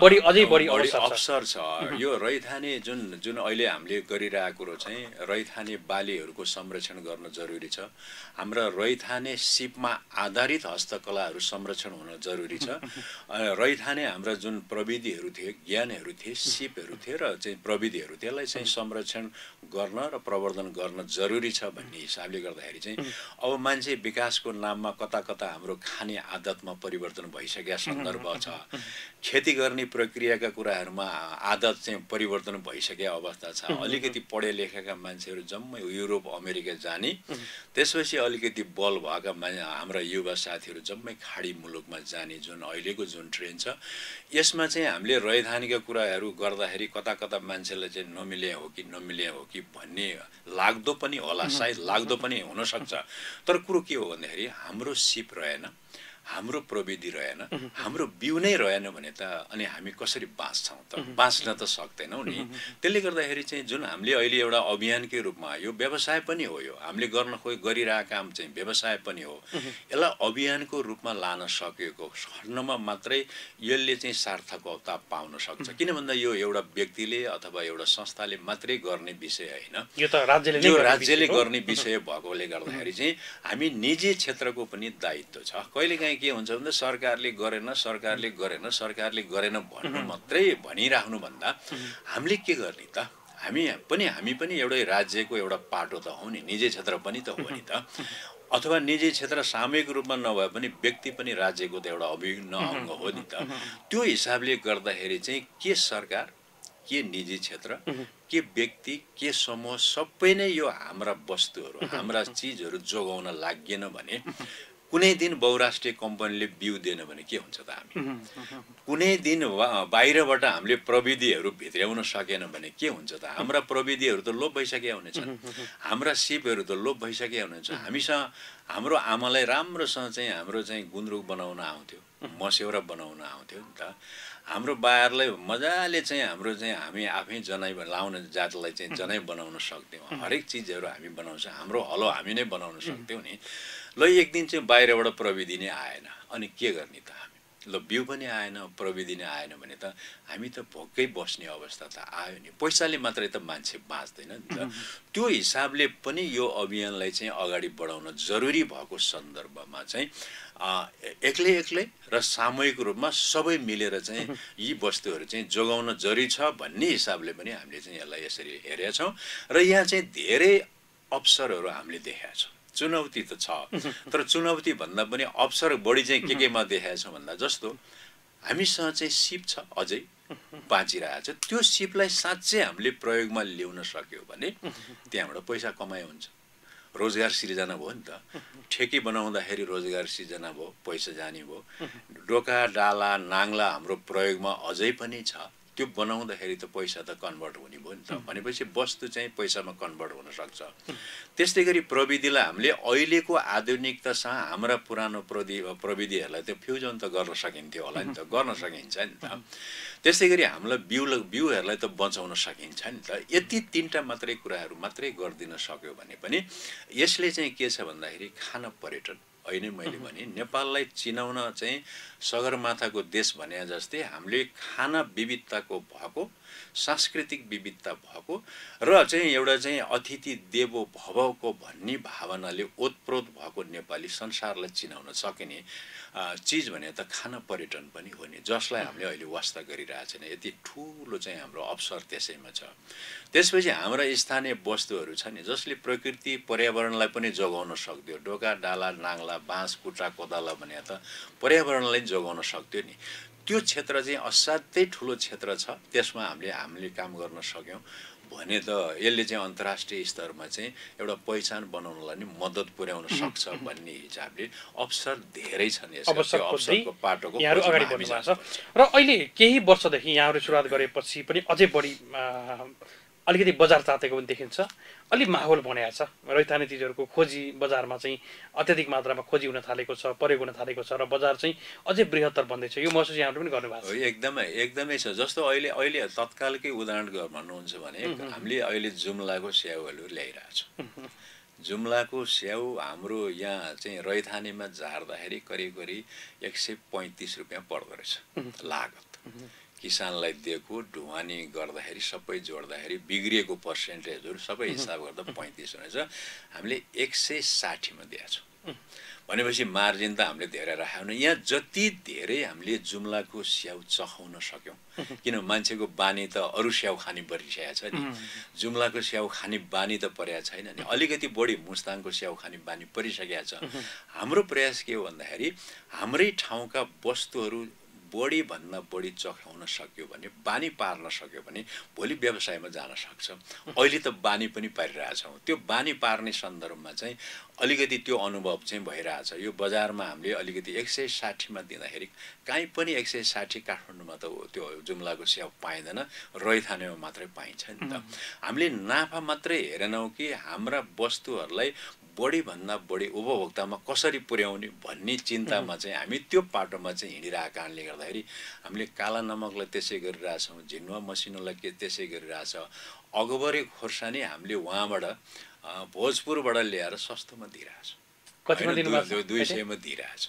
बढी अझै बढी अवसर छ। यो रैथाने जुन जुन अहिले हामीले गरिरहेको कुरो चाहिँ रैथाने बालीहरूको संरक्षण गर्न जरुरी छ। हाम्रा रैथाने सिपमा आधारित हस्तकलाहरू संरक्षण हुन जरुरी छ। रैथाने हाम्रा जुन प्रविधिहरू थिए ज्ञानहरू थिए सिपहरू थिए र चाहिँ प्रविधिहरू त्यसलाई चाहिँ संरक्षण गर्न र प्रवर्धन गर्न जरुरी छ भन्ने हिसाबले गर्दाखेरि चाहिँ अब मान्छे विकासको नाममा कता कता हाम्रो खाने आदतमा परिवर्तन भइसकेका सन्दर्भ छ। खेती गर्ने प्रक्रियाका कुराहरूमा आदत चाहिँ परिवर्तन भइसकेका अवस्था छ। अलिकति पढे लेखेका मान्छेहरू जम्मै युरोप अमेरिका जाने। त्यसपछि अलिकति बल भएका मा हाम्रा युवा साथीहरू जम्मै खाडी मुलुकमा जाने जुन अहिलेको जुन ट्रेन्ड छ यसमा चाहिँ हामीले रैधानीका कुराहरू गर्दाखेरि कता कता मान्छेलाई चाहिँ नमिले हो कि नमिले हो कि भन्ने लाग्दो पनि होला सायद लाग्दो पनि हुनसक्छ। तर कुरो के हो भन्दाखेरि हाम्रो सिप रहेन। हाम्रो प्रविधि रहेन हाम्रो बिउ नै रहेन भने त अनि हामी कसरी बाँच्छौँ त? बाँच्न त सक्दैनौँ नि। त्यसले गर्दाखेरि चाहिँ जुन हामीले अहिले एउटा अभियानकै रूपमा यो व्यवसाय पनि हो यो। हामीले गर्न खोइ गरिरहेको काम चाहिँ व्यवसाय पनि हो। यसलाई अभियानको रूपमा लान सकेको खण्डमा मात्रै यसले चाहिँ सार्थकता पाउन सक्छ। किन भन्दा यो एउटा व्यक्तिले अथवा एउटा संस्थाले मात्रै गर्ने विषय होइन। यो त राज्यले यो राज्यले। गर्ने विषय भएकोले गर्दाखेरि चाहिँ हामी निजी क्षेत्रको पनि दायित्व छ। कहिलेकाहीँ के हुन्छ भन्दा सरकारले गरेन सरकारले गरेन सरकारले गरेन भन्नु मात्रै भनिराख्नु भन्दा हामीले के गर्ने त? हामी पनि हामी पनि एउटै राज्यको एउटा पाटो त हौ नि निजी क्षेत्र पनि त हो नि त। अथवा निजी क्षेत्र सामूहिक रूपमा नभए पनि व्यक्ति पनि राज्यको त एउटा अभिन्न अङ्ग हो नि त। त्यो हिसाबले गर्दाखेरि चाहिँ के सरकार के निजी क्षेत्र के व्यक्ति के समूह सबै नै यो हाम्रा वस्तुहरू हाम्रा चिजहरू जोगाउन लागेन भने कुनै दिन बहुराष्ट्रिय कम्पनीले बिउ दिएन भने के हुन्छ त हामी? कुनै दिन बाहिरबाट हामीले प्रविधिहरू भित्र्याउन सकेन भने के हुन्छ त? हाम्रा प्रविधिहरू त लोप भइसकेका हुनेछन् हाम्रा सिपहरू त लोप भइसकेका हुनेछ। हामीसँग हाम्रो आमालाई राम्रोसँग चाहिँ हाम्रो चाहिँ गुन्द्रुक बनाउन आउँथ्यो मस्यौरा बनाउन आउँथ्यो नि त। हाम्रो बाहिरलाई मजाले चाहिँ हाम्रो चाहिँ हामी आफै जनै लाउने जातलाई चाहिँ जनै बनाउन सक्थ्यौँ। हरेक चिजहरू हामी बनाउँछ। हाम्रो हलो हामी नै बनाउन सक्थ्यौँ नि। ल एक दिन चाहिँ बाहिरबाट प्रविधि नै आएन। अनि के गर्ने त हामी? ल बिउ पनि आएन प्रविधि नै आएन भने त हामी त भोकै बस्ने अवस्था त आयो नि। पैसाले मात्रै त मान्छे बाँच्दैन नि त। त्यो हिसाबले पनि यो अभियानलाई चाहिँ अगाडि बढाउन जरुरी भएको सन्दर्भमा चाहिँ एक्लै एक्लै र सामूहिक रूपमा सबै मिलेर चाहिँ यी वस्तुहरू चाहिँ जोगाउन जरुरी छ भन्ने हिसाबले पनि हामीले चाहिँ यसलाई यसरी हेरेका छौँ र यहाँ चाहिँ धेरै अवसरहरू हामीले देखाएको छौँ। चुनौती त छ। तर चुनौती भन्दा पनि अवसर बढी चाहिँ के केमा देखाएको छ भन्दा जस्तो हामीसँग चाहिँ सिप छ अझै बाँचिरहेको छ। त्यो सिपलाई साँच्चै हामीले प्रयोगमा ल्याउन सक्यो भने त्यहाँबाट पैसा कमाइ हुन्छ। रोजगार सिर्जना भयो नि त। ठेकी बनाउँदाखेरि रोजगार सिर्जना भयो पैसा जाने भयो। डोका डाला नाङ्ला हाम्रो प्रयोगमा अझै पनि छ। त्यो बनाउँदाखेरि त पैसा त कन्भर्ट हुने भयो नि त। भनेपछि वस्तु चाहिँ पैसामा कन्भर्ट हुनसक्छ। त्यस्तै गरी प्रविधिलाई हामीले अहिलेको आधुनिकतासँग हाम्रा पुरानो प्रवि प्रविधिहरूलाई त फ्युजन त गर्न सकिन्थ्यो होला नि त। गर्न सकिन्छ नि त। त्यस्तै गरी हामीलाई बिउ बिउहरूलाई त बचाउन सकिन्छ नि त। यति तिनवटा मात्रै कुराहरू मात्रै गरिदिन सक्यो भने पनि यसले चाहिँ के छ भन्दाखेरि खान पर्यटन। अहिले मैले भने नेपाललाई चिनाउन चाहिँ सगरमाथाको देश भने जस्तै हामीले खाना विविधताको भएको सांस्कृतिक विविधता भएको र चाहिँ एउटा चाहिँ अतिथि देवो भवको भन्ने भावनाले ओतप्रोत भएको नेपाली संसारलाई चिनाउन सकिने चिज भने त खाना पर्यटन पनि हो नि जसलाई हामीले अहिले वास्ता गरिरहेको छैन। यति ठुलो चाहिँ हाम्रो अवसर त्यसैमा छ। त्यसपछि हाम्रा स्थानीय वस्तुहरू छ नि जसले प्रकृति पर्यावरणलाई पनि जोगाउन सक्थ्यो। ढोका डाला नाङ्ला बाँस कुट्रा कोदाला भने त पर्यावरणलाई जोगाउन सक्थ्यो नि। त्यो क्षेत्र चाहिँ असाध्यै ठुलो क्षेत्र छ। त्यसमा हामीले हामीले काम गर्न सक्यौँ। भने त यसले चाहिँ अन्तर्राष्ट्रिय स्तरमा चाहिँ एउटा पहिचान बनाउनलाई नि मद्दत पुर्याउन सक्छ भन्ने हिसाबले अवसर धेरै छन् अवसरको पाटोको र अहिले केही वर्षदेखि यहाँहरू सुरुवात गरेपछि पनि अझै बढी अलिकति बजार तातेको पनि देखिन्छ। अलिक माहौल बनाएको छ रैथाने चिजहरूको खोजी बजारमा चाहिँ अत्याधिक मात्रामा खोजी हुन थालेको छ प्रयोग हुन थालेको छ र बजार चाहिँ अझै बृहत्तर बन्दैछ यो महसुस यहाँहरू पनि गर्नुभएको छ। एकदमै एकदमै छ। जस्तो अहिले अहिले तत्कालकै उदाहरण भन्नुहुन्छ भने हामीले अहिले जुम्लाको स्याउहरू ल्याइरहेछौँ जुम्लाको स्याउ हाम्रो यहाँ चाहिँ रैथानेमा झार्दाखेरि करिब करिब एक सय पैँतिस रुपियाँ पर्दो रहेछ लागत। किसानलाई दिएको ढुवानी गर्दाखेरि सबै जोड्दाखेरि बिग्रिएको पर्सेन्टेजहरू सबै हिसाब गर्दा पैँतिस रहेछ हामीले एक सय साठीमा दिएका छौँ। भनेपछि मार्जिन त हामीले धेरै राखेको यहाँ जति धेरै हामीले जुम्लाको स्याउ चखाउन सक्यौँ। किन मान्छेको बानी त अरू स्याउ खाने परिसकेको छ नि। जुम्लाको स्याउ खाने बानी त परेको छैन नि। अलिकति बढी मुस्ताङको स्याउ खाने बानी परिसकेको छ। हाम्रो प्रयास के हो भन्दाखेरि हाम्रै ठाउँका वस्तुहरू बढीभन्दा बढी चखाउन सक्यो भने बानी पार्न सक्यो भने भोलि व्यवसायमा जान सक्छ। अहिले त बानी पनि पारिरहेछौँ त्यो बानी पार्ने सन्दर्भमा चाहिँ अलिकति त्यो अनुभव चाहिँ भइरहेछ। यो बजारमा हामीले अलिकति एक सय साठीमा दिँदाखेरि काहीँ पनि एक सय साठी काठमाडौँमा त त्यो जुम्लाको स्याउ पाइँदैन रैथानेमा मात्रै पाइन्छ नि त। हामीले नाफा मात्रै हेरेनौँ कि हाम्रा वस्तुहरूलाई बढीभन्दा बढी उपभोक्तामा कसरी पुर्याउने भन्ने चिन्तामा चाहिँ हामी त्यो पाटोमा चाहिँ हिँडिरहेको कारणले गर्दाखेरि हामीले काला नमकलाई त्यसै गरिरहेछौँ झिनुवा मसिनोलाई के त्यसै गरिरहेछ अगबरे खोर्सानी हामीले उहाँबाट भोजपुरबाट ल्याएर सस्तोमा दिइरहेछ। दुई सयमा दिइरहेछ।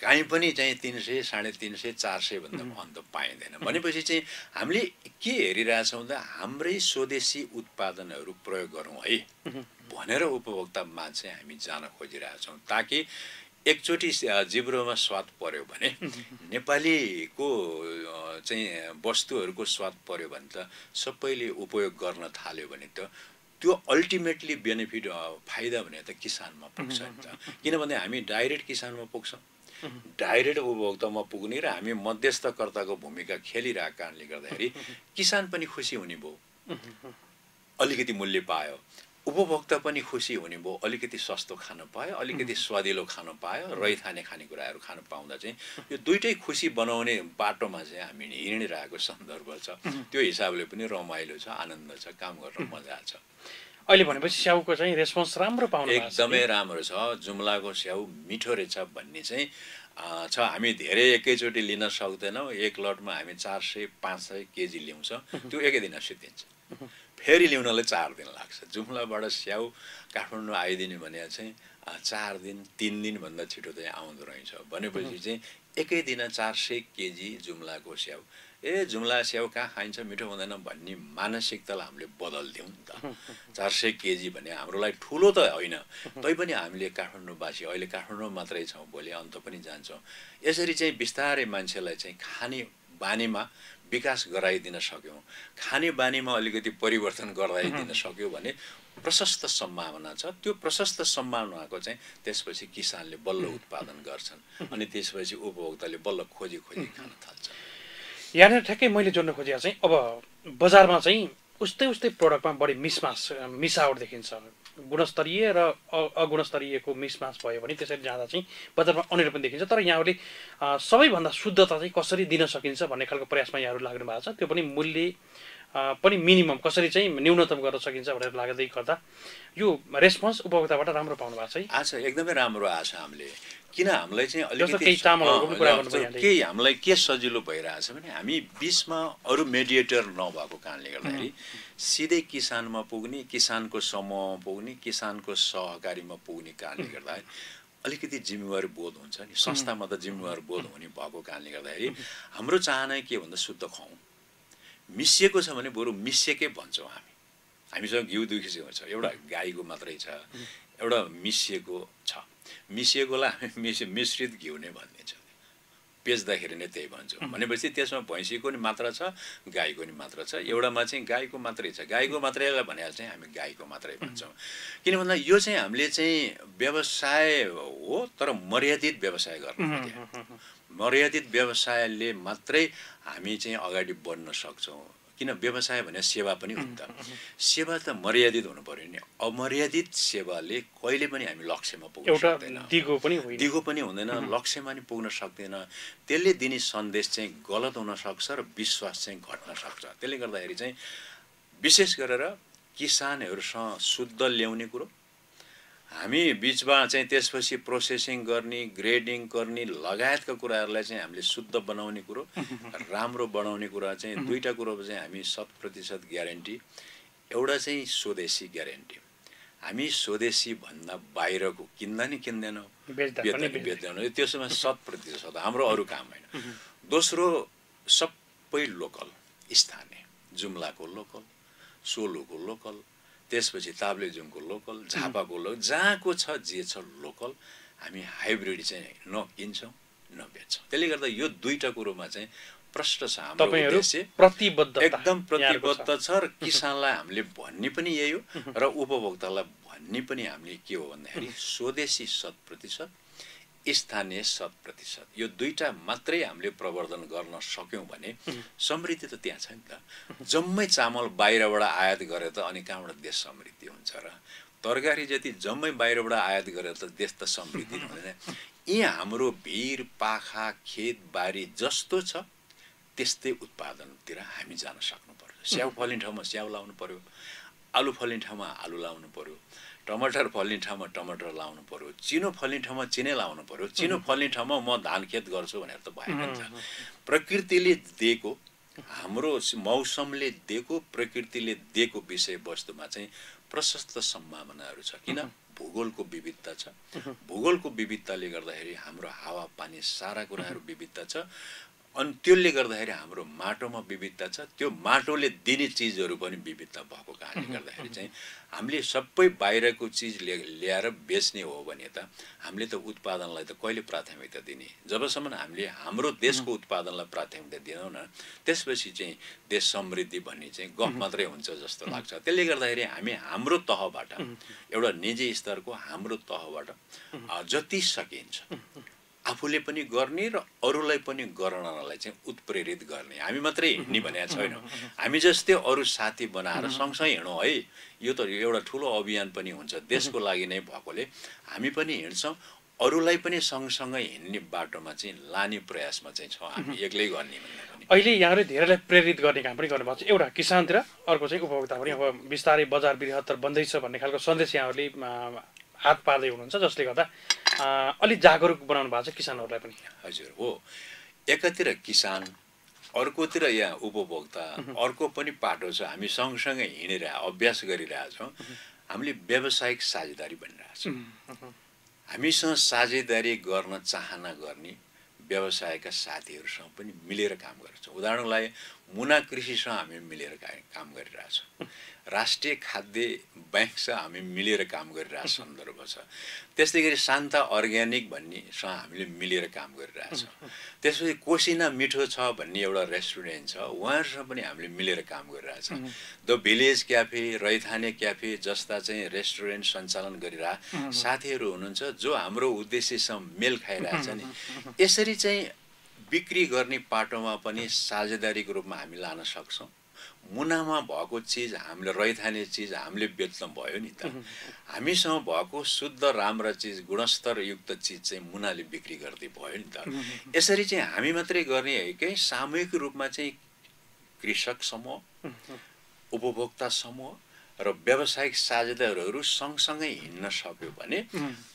काहीँ पनि चाहिँ तिन सय साढे तिन सय चार सयभन्दा अन्त पाइँदैन। भनेपछि चाहिँ हामीले के हेरिरहेछौँ त हाम्रै स्वदेशी उत्पादनहरू प्रयोग गरौँ है भनेर उपभोक्तामा चाहिँ हामी जान खोजिरहेछौँ ताकि एकचोटि जिब्रोमा स्वाद पर्यो भने नेपालीको चाहिँ वस्तुहरूको स्वाद पर्यो भने त सबैले उपयोग गर्न थाल्यो भने त त्यो अल्टिमेटली बेनिफिट फाइदा भने त किसानमा पुग्छ नि त। किनभने हामी डाइरेक्ट किसानमा पुग्छौँ। डाइरेक्ट उपभोक्तामा पुग्ने र हामी मध्यस्थकर्ताको भूमिका खेलिरहेको कारणले गर्दाखेरि किसान पनि खुसी हुने भयो। अलिकति मूल्य पायो। उपभोक्ता पनि खुसी हुने भयो। अलिकति सस्तो खान पायो अलिकति स्वादिलो खान पायो रैथाने खानेकुराहरू खान पाउँदा चाहिँ यो दुइटै खुसी बनाउने बाटोमा चाहिँ हामी हिँडिरहेको सन्दर्भ छ। त्यो हिसाबले पनि रमाइलो छ आनन्द छ काम गर्न मजा छ। अहिले भनेपछि स्याउको चाहिँ रेस्पोन्स राम्रो पाउनु एकदमै राम्रो छ। जुम्लाको स्याउ मिठो रहेछ भन्ने चाहिँ छ। हामी धेरै एकैचोटि लिन सक्दैनौँ। एक लटमा हामी चार सय पाँच सय केजी ल्याउँछ। त्यो एकै दिन सिद्धिन्छ फेरि ल्याउनलाई चार दिन लाग्छ। जुम्लाबाट स्याउ काठमाडौँ आइदिने भने चाहिँ चार दिन तिन दिनभन्दा छिटो चाहिँ आउँदो रहेछ। भनेपछि चाहिँ एकै दिन चार सय केजी जुम्लाको स्याउ ए जुम्ला स्याउ कहाँ खाइन्छ मिठो हुँदैन भन्ने मानसिकतालाई हामीले बदलिदिउँ नि त। चार सय केजी भने हाम्रो लागि ठुलो त होइन। तैपनि हामीले काठमाडौँवासी अहिले काठमाडौँ मात्रै छौँ भोलि अन्त पनि जान्छौँ। यसरी चाहिँ बिस्तारै मान्छेलाई चाहिँ खाने बानीमा विकास गराइदिन सक्यौँ। खाने बानीमा अलिकति परिवर्तन गराइदिन सक्यो भने प्रशस्त सम्भावना छ। त्यो प्रशस्त सम्भावनाको चाहिँ त्यसपछि किसानले बल्ल उत्पादन गर्छन् अनि त्यसपछि उपभोक्ताले बल्ल खोजी खोजी खान थाल्छन्। यहाँनिर ठ्याक्कै मैले जोड्न खोजेको चाहिँ अब बजारमा चाहिँ उस्तै उस्तै प्रडक्टमा बढी मिसमास मिसावट देखिन्छ। गुणस्तरीय र अगुणस्तरीयको मिसमास भयो भने त्यसरी जाँदा चाहिँ बजारमा अनेर पनि देखिन्छ। तर यहाँहरूले सबैभन्दा शुद्धता चाहिँ कसरी दिन सकिन्छ भन्ने खालको प्रयासमा यहाँहरू लाग्नु भएको छ। त्यो पनि मूल्य पनि मिनिमम कसरी चाहिँ न्यूनतम गर्न सकिन्छ भनेर लाग्दै गर्दा यो रेस्पोन्स उपभोक्ताबाट राम्रो पाउनु भएको छ है। आज एकदमै राम्रो आछ हामीले। किन हामीलाई चाहिँ अलिकति केही हामीलाई के सजिलो भइरहेछ भने हामी बिचमा अरू मेडिएटर नभएको कारणले गर्दाखेरि सिधै किसानमा पुग्ने किसानको समूहमा पुग्ने किसानको सहकारीमा पुग्ने कारणले गर्दाखेरि अलिकति जिम्मेवारी बोध हुन्छ नि। संस्थामा त जिम्मेवारी बोध हुने भएको कारणले गर्दाखेरि हाम्रो चाहना के भन्दा शुद्ध खुवाउँ। मिसिएको छ भने बरु मिसिएकै भन्छौँ हामी। हामीसँग घिउ किसिमको छ एउटा गाईको मात्रै छ। एउटा मिसिएको छ। मिसिएकोलाई मिस मिश्रित घिउ नै भनिदिन्छ बेच्दाखेरि नै त्यही भन्छौँ। भनेपछि त्यसमा भैँसीको नि मात्रा छ गाईको नि मात्रा छ। एउटामा चाहिँ गाईको मात्रै छ। गाईको मात्रैलाई भनेर चाहिँ हामी गाईको मात्रै भन्छौँ। किन भन्दा यो चाहिँ हामीले चाहिँ व्यवसाय हो तर मर्यादित व्यवसाय गर्नु मर्यादित व्यवसायले मात्रै हामी चाहिँ अगाडि बढ्न सक्छौँ। किन व्यवसाय भने सेवा पनि हो नि त सेवा त मर्यादित हुनु पऱ्यो नि। अमर्यादित सेवाले कहिले पनि हामी लक्ष्यमा पुग्न सक्दैन। दिगो पनि दिगो पनि हुँदैन लक्ष्यमा नि पुग्न सक्दैन। त्यसले दिने सन्देश चाहिँ गलत हुन सक्छ र विश्वास चाहिँ घट्न सक्छ। त्यसले गर्दाखेरि चाहिँ विशेष गरेर किसानहरूसँग शुद्ध ल्याउने कुरो हामी बिचमा चाहिँ त्यसपछि प्रोसेसिङ गर्ने ग्रेडिङ गर्ने लगायतका कुराहरूलाई चाहिँ हामीले शुद्ध बनाउने कुरो राम्रो बनाउने कुरा चाहिँ दुईवटा कुरो चाहिँ हामी शत प्रतिशत ग्यारेन्टी एउटा चाहिँ स्वदेशी ग्यारेन्टी। हामी स्वदेशी भन्दा बाहिरको किन्दा नि किन्दैनौँ। बेच्दा बेच्दैनौँ। त्यसमा शत प्रतिशत हाम्रो अरू काम होइन। दोस्रो सबै लोकल स्थानीय जुम्लाको लोकल सोलुको लोकल त्यसपछि ताप्लेजुङको लोकल झापाको लोकल जहाँको छ जे छ लोकल हामी हाइब्रिड चाहिँ न किन्छौँ न बेच्छौँ त्यसले गर्दा यो दुईवटा कुरोमा चाहिँ प्रष्ट छ हाम्रो उद्देश्य। प्रतिबद्धता एकदम। प्रतिबद्ध छ। र किसानलाई हामीले भन्ने पनि यही हो र उपभोक्तालाई भन्ने पनि हामीले के हो भन्दाखेरि स्वदेशी शत प्रतिशत स्थानीय शत प्रतिशत। यो दुईवटा मात्रै हामीले प्रवर्धन गर्न सक्यौँ भने समृद्धि त त्यहाँ छ नि त। जम्मै चामल बाहिरबाट आयात गरेर त अनि कहाँबाट देश समृद्धि हुन्छ र? तरकारी जति जम्मै बाहिरबाट आयात गरेर त देश त समृद्धि हुँदैन। यी हाम्रो भिर पाखा खेतबारी जस्तो छ त्यस्तै उत्पादनतिर हामी जान सक्नु पर्यो स्याउ फल्ने ठाउँमा स्याउ लाउनु पर्यो। आलु फल्ने ठाउँमा आलु लाउनु पर्यो। टमाटर फल्ने ठाउँमा टमाटर लाउनु पर्यो। चिनो फल्ने ठाउँमा चिनै लाउनु पर्यो। चिनो फल्ने ठाउँमा म धान खेत गर्छु भनेर त भएन प्रकृतिले दिएको हाम्रो मौसमले दिएको प्रकृतिले दिएको विषयवस्तुमा चाहिँ प्रशस्त सम्भावनाहरू छ। किन? भूगोलको विविधता छ। भूगोलको विविधताले गर्दाखेरि हाम्रो हावापानी सारा कुराहरू विविधता छ। अनि त्यसले गर्दाखेरि हाम्रो माटोमा विविधता छ। त्यो माटोले दिने चिजहरू पनि विविधता भएको कारणले गर्दाखेरि चाहिँ हामीले सबै बाहिरको चिज ल्या ल्याएर बेच्ने हो भने त हामीले त उत्पादनलाई त कहिले प्राथमिकता दिने? जबसम्म हामीले हाम्रो देशको उत्पादनलाई प्राथमिकता दिँदैनौँ न त्यसपछि चाहिँ देश समृद्धि भन्ने चाहिँ गफ मात्रै हुन्छ जस्तो लाग्छ। त्यसले गर्दाखेरि हामी हाम्रो तहबाट एउटा निजी स्तरको हाम्रो तहबाट जति सकिन्छ। आफूले पनि गर्ने र अरूलाई पनि गराउनलाई चाहिँ उत्प्रेरित गर्ने। हामी मात्रै हिँड्ने भनेको छैनौँ हामी जस्तै अरू साथी बनाएर सँगसँगै हिँडौँ है। यो त एउटा ठुलो अभियान पनि हुन्छ। देशको लागि नै भएकोले हामी पनि हिँड्छौँ। अरूलाई पनि सँगसँगै हिँड्ने बाटोमा चाहिँ लाने प्रयासमा चाहिँ छौँ हामी एक्लै गर्ने अहिले यहाँले धेरैलाई प्रेरित गर्ने काम पनि गर्नुभएको छ। एउटा किसानतिर अर्को चाहिँ उपभोक्ता पनि अब बिस्तारै बजार बृहत्तर बन्दैछ भन्ने खालको सन्देश यहाँहरूले हात पार्दै हुनुहुन्छ जसले गर्दा अलिक जागरुक बनाउनु भएको छ किसानहरूलाई पनि। हजुर हो। एकातिर किसान अर्कोतिर यहाँ उपभोक्ता अर्को पनि पाटो छ। हामी सँगसँगै हिँडिरह अभ्यास गरिरहेछौँ। हामीले व्यावसायिक साझेदारी बनिरहेछौँ। हामीसँग साझेदारी गर्न चाहना गर्ने व्यवसायका साथीहरूसँग पनि मिलेर काम गर्छौँ। उदाहरणको लागि मुना कृषिसँग हामी मिलेर काम गरिरहेछौँ। राष्ट्रिय खाद्य ब्याङ्कसँग हामी मिलेर काम गरिरहेको सन्दर्भ छ। त्यस्तै गरी शान्ता अर्ग्यानिक भन्नेसँग हामीले मिलेर काम गरिरहेछौँ त्यसपछि कोसिना मिठो छ भन्ने एउटा रेस्टुरेन्ट छ उहाँहरूसँग पनि हामीले मिलेर काम गरिरहेछौँ the Village Cafe Raithane cafe जस्ता चाहिँ रेस्टुरेन्ट सञ्चालन गरिरह साथीहरू हुनुहुन्छ जो हाम्रो उद्देश्यसँग मेल खाइरहेछ नि। यसरी चाहिँ बिक्री गर्ने पाटोमा पनि साझेदारीको रूपमा हामी लान सक्छौँ। मुनामा भएको चिज हामीले रैथाने चिज हामीले बेच्न भयो नि त। हामीसँग भएको शुद्ध राम्रा चिज गुणस्तरयुक्त चिज चाहिँ मुनाले बिक्री गर्दै भयो नि त। यसरी चाहिँ हामी मात्रै गर्ने है कि सामूहिक रूपमा चाहिँ कृषक समूह उपभोक्ता समूह र व्यावसायिक साझेदारहरू सँगसँगै हिँड्न सक्यो भने